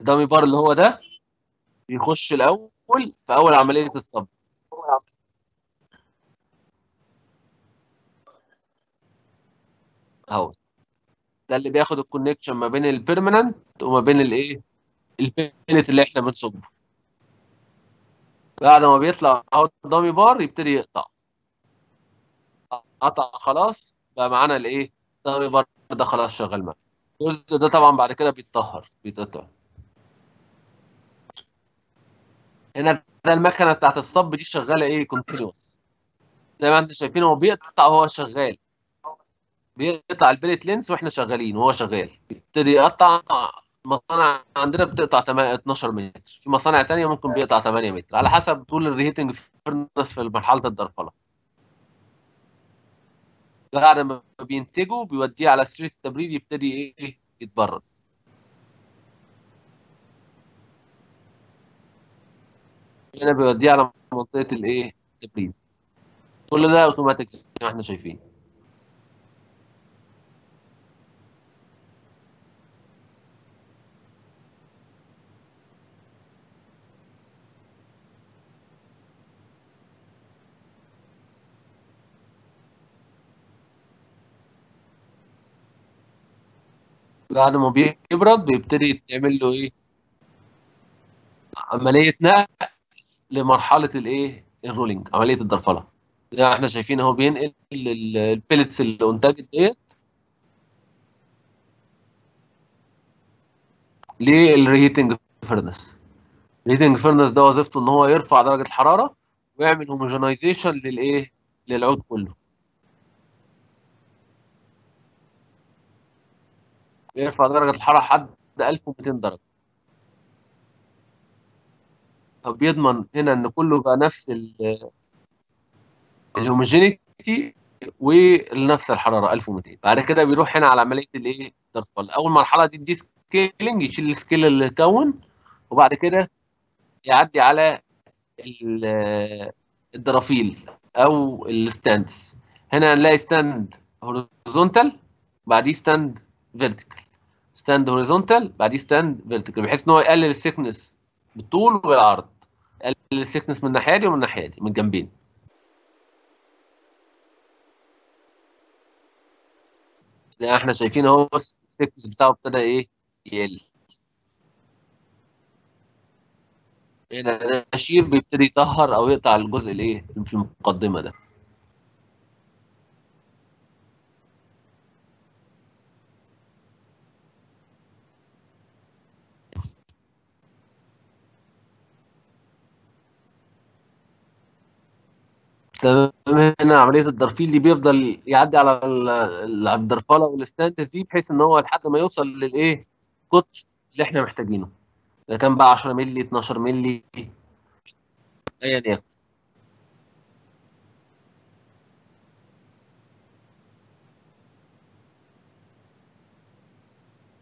ال dummy bar اللي هو ده بيخش الأول في أول عملية الصب. أهو. ده اللي بياخد ال connection ما بين ال permanent وما بين الايه ال billet اللي إحنا بنصبه. بعد ما بيطلع اهو ال dummy bar يبتدي يقطع. قطع خلاص بقى معانا الايه؟ ال dummy bar ده خلاص شغال معانا. الجزء ده طبعا بعد كده بيتطهر بيتقطع. هنا ده المكنة بتاعت الصب دي شغالة إيه؟ continuous زي ما أنتم شايفين هو بيقطع وهو شغال. بيقطع ال billet length وإحنا شغالين وهو شغال. يبتدي يقطع مصانع عندنا بتقطع 8 12 متر. في مصانع تانية ممكن بيقطع 8 متر. على حسب طول ال reheating furnace في مرحلة الدرفلة. بعد ما بينتجوا بيوديه على سرير التبريد يبتدي إيه؟ يتبرد. هنا بيوديه على منطقة الايه التبريد كل ده اوتوماتيك زي ما إحنا شايفين. بعد ما بيبرد بيبتدي يتعمل له إيه؟ عملية نقل لمرحلة الإيه؟ ال rolling عملية الدرفلة. ما إحنا شايفين أهو بينقل ال- billets اللي انتجت ديت. لل reheating furnace ال reheating furnace ده وظيفته إن هو يرفع درجة الحرارة ويعمل homogenization للإيه؟ للعود كله. بيرفع درجة الحرارة لحد 1200 درجة. فبيضمن هنا إن كله يبقى نفس ال- ال homogeneity ونفس الحرارة 1200 بعد كده بيروح هنا على عملية الايه الدرفلة أول مرحله دي descaling يشيل ال scale اللي كون وبعد كده يعدي على ال- الدرافيل أو ال stands هنا هنلاقي stand horizontal بعديه stand vertical stand horizontal بعديه stand vertical بحيث إن هو يقلل ال thickness بالطول وبالعرض. يقلل ال thickness من الناحية دي ومن الناحية دي من الجنبين زي إحنا شايفين أهو ال thickness بتاعه ابتدى إيه؟ يقل. هنا ال shear بيبتدي يطهر أو يقطع الجزء الإيه؟ في المقدمة ده. تمام. هنا عملية الدرفيل دي بيفضل يعدي على ال- ال- على الدرفله وال stands دي بحيث إن هو لحد ما يوصل للإيه؟ القطر اللي إحنا محتاجينه. إذا كان بقى 10 مللي 12 مللي ايا يكن.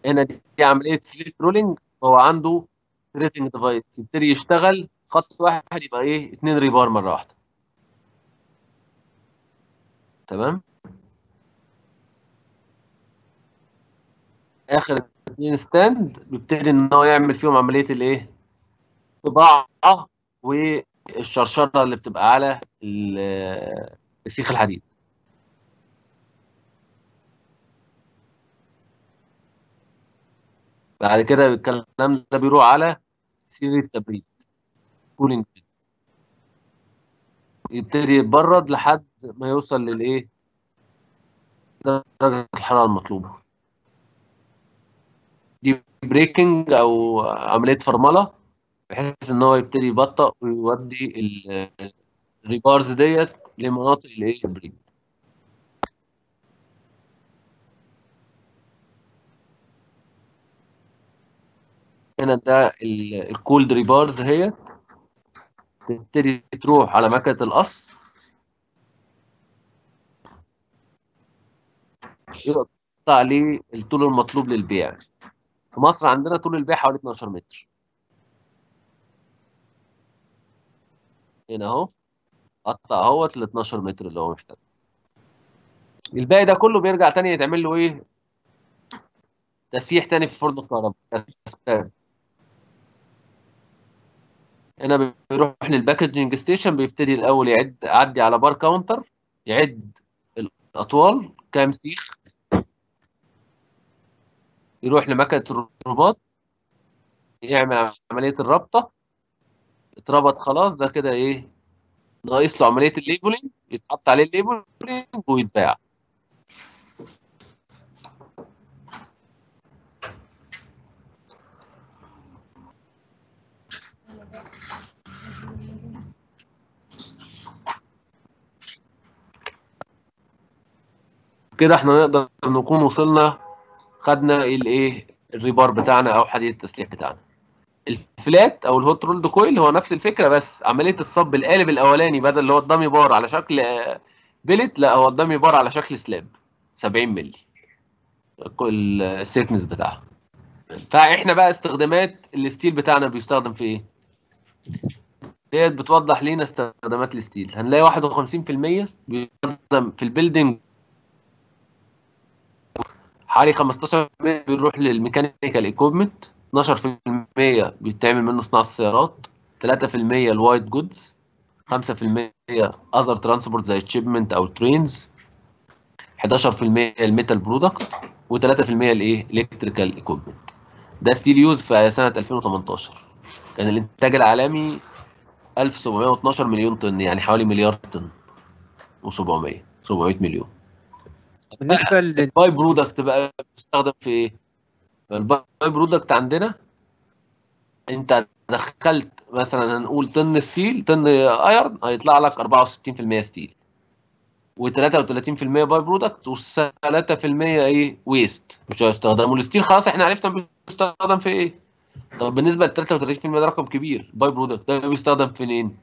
هنا دي عملية slit rolling هو عنده slitting device يبتدي يشتغل خط واحد يبقى إيه؟ اتنين rebar مرة واحدة. تمام؟ آخر اتنين stand بيبتدي إن هو يعمل فيهم عملية الإيه؟ طباعة والشرشرة اللي بتبقى على ال- السيخ الحديد. بعد كده الكلام ده بيروح على سير التبريد. cooling يبتدي يتبرد لحد ما يوصل للإيه؟ درجة الحرارة المطلوبة. دي braking أو عملية فرملة بحيث إن هو يبتدي يبطأ ويودي ال- rebars ديت لمناطق الإيه؟ التبريد هنا ده ال- ال cold rebars هي تبتدي تروح على مكنة القص. يقطع عليه الطول المطلوب للبيع. في مصر عندنا طول البيع حوالي 12 متر. هنا اهو قطع اهوت ال 12 متر اللي هو محتاجه. الباقي ده كله بيرجع تاني يتعمل له إيه؟ تسييح تاني في فرن الكهرباء. هنا بيروح لل packaging station بيبتدي الأول يعد يعدي على bar counter يعد الأطوال كام سيخ؟ يروح لمكنة الرباط يعمل عملية الرابطة اتربط خلاص ده كده إيه؟ ناقص له عملية ال labeling يتحط عليه ال labeling ويتباع. كده إحنا نقدر نكون وصلنا خدنا الايه ال rebar بتاعنا أو حديد التسليح بتاعنا. ال flat أو ال hot rolled coil هو نفس الفكرة بس عملية الصب القالب الأولاني بدل اللي هو ال dummy bar على شكل آه، billet لا هو ال dummy bar على شكل slab 70 مللي. كل ال sequence بتاعها. فإحنا بقى استخدامات ال steel بتاعنا بيستخدم في إيه؟ ديت بتوضح لينا استخدامات ال steel. هنلاقي 51% بيستخدم في ال building حوالي 15% بيروح لل mechanical equipment 12% بيتعمل منه صناعة السيارات 3% ال white goods 5% other transport زي ال shipment أو ال trains 11% ال metal product و3% الإيه؟ electrical equipment ده steel use في سنة 2018 كان الإنتاج العالمي 1712 مليون طن يعني حوالي مليار طن و700 700 مليون. بالنسبة لل ال by-product بقى بيستخدم في إيه؟ ال by-product عندنا أنت دخلت مثلا هنقول طن steel طن iron هيطلع لك 64% steel. و33% by-product و3% إيه؟ waste. مش هيستخدموا ال steel. خلاص إحنا عرفنا بيستخدم في إيه؟ طب بالنسبة ل 33% ده رقم كبير. by-product ده بيستخدم فين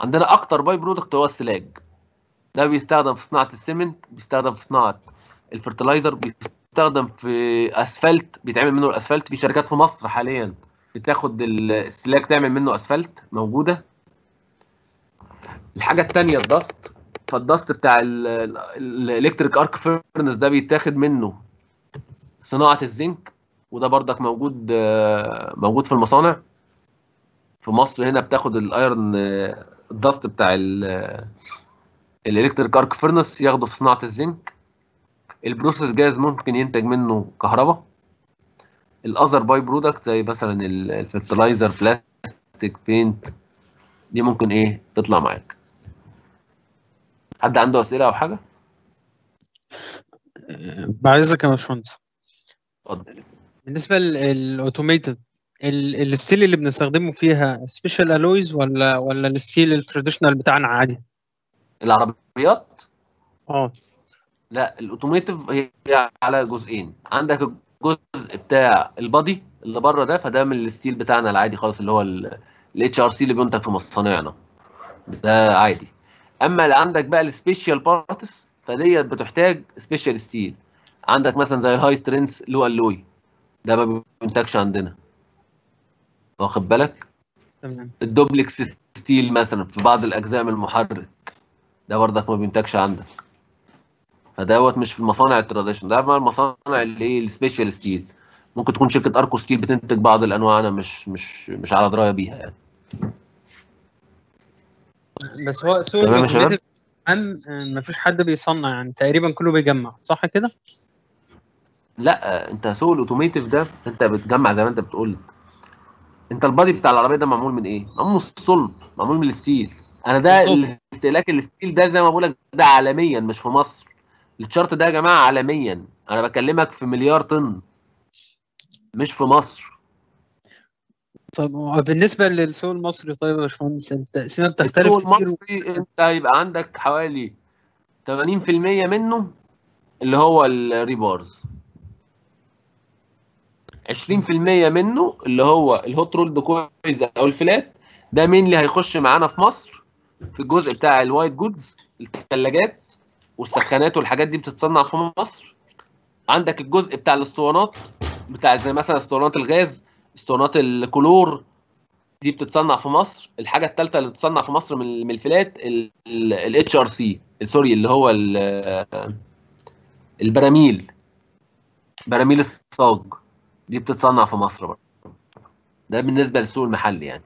عندنا أكتر by-product هو ال slag. ده بيستخدم في صناعة ال cement بيستخدم في صناعة ال fertilizer بيستخدم في أسفلت بيتعمل منه الأسفلت في شركات في مصر حاليا بتاخد ال slag تعمل منه أسفلت موجودة. الحاجة الثانية ال dust فال dust بتاع ال electric arc furnace ده بيتاخد منه صناعة الزنك وده بردك موجود موجود في المصانع. في مصر هنا بتاخد ال iron ال dust بتاع ال electric arc furnace ياخده في صناعة الزنك. ال process gas ممكن ينتج منه كهرباء. ال other by-product زي مثلا ال fertilizer plastic paint دي ممكن إيه تطلع معاك. حد عنده أسئلة أو حاجة؟ بعد اذنك يا باشمهندس. اتفضل. بالنسبة لل automotive ال steel اللي بنستخدمه فيها special alloys ولا ولا ال steel ال traditional بتاعنا عادي؟ العربيات؟ آه. لا ال automotive هي على جزئين. عندك الجزء بتاع ال body اللي بره ده فده من ال steel بتاعنا العادي خالص اللي هو ال HRC اللي بينتج في مصانعنا. ده عادي. أما اللي عندك بقى ال special parts فديت بتحتاج special steel عندك مثلا زي ال high strength low alloy ده ما بينتجش عندنا. واخد بالك؟ تمام. ال duplex steel مثلا في بعض الأجزاء من المحرك. ده برضك ما بينتجش عندك. فدوت مش في المصانع ال traditional ده بقى المصانع اللي إيه ال special steel. ممكن تكون شركة أركو ستيل بتنتج بعض الأنواع أنا مش مش مش على دراية بيها يعني. بس هو سوق تمام يا شباب؟ ال automotive ام ما فيش حد بيصنع يعني. تقريبا كله بيجمع صح كده؟ لا أنت سوق ال automotive ده أنت بتجمع زي ما أنت بتقول. أنت ال body بتاع العربية ده معمول من إيه؟ معمول من الصلب معمول من ال steel. أنا ده. الاستهلاك ال steel ده زي ما بقول لك ده عالميا مش في مصر. ال chart ده يا جماعة عالميا. أنا بكلمك في مليار طن مش في مصر. طب بالنسبة للسوق المصري طيب يا باشمهندس التقسيمه بتختلف السوق كتير المصري أنت هيبقى عندك حوالي 80% منه اللي هو ال rebars. 20% منه اللي هو ال hot rolled coils أو ال flat ده مين اللي هيخش معانا في مصر؟ في الجزء بتاع ال white goods الثلاجات والسخانات والحاجات دي بتتصنع في مصر. عندك الجزء بتاع الاسطوانات بتاع زي مثلا اسطوانات الغاز اسطوانات الكلور دي بتتصنع في مصر. الحاجة الثالثه اللي بتتصنع في مصر من ال flat ال HRC sorry اللي هو ال- البراميل براميل الصاج دي بتتصنع في مصر برضه. ده بالنسبة للسوق المحلي يعني.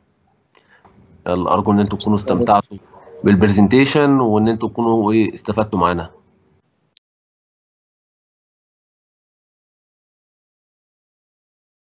ارجو إن أنتم تكونوا استمتعتوا بال presentation وإن أنتم تكونوا إيه استفدتوا معانا.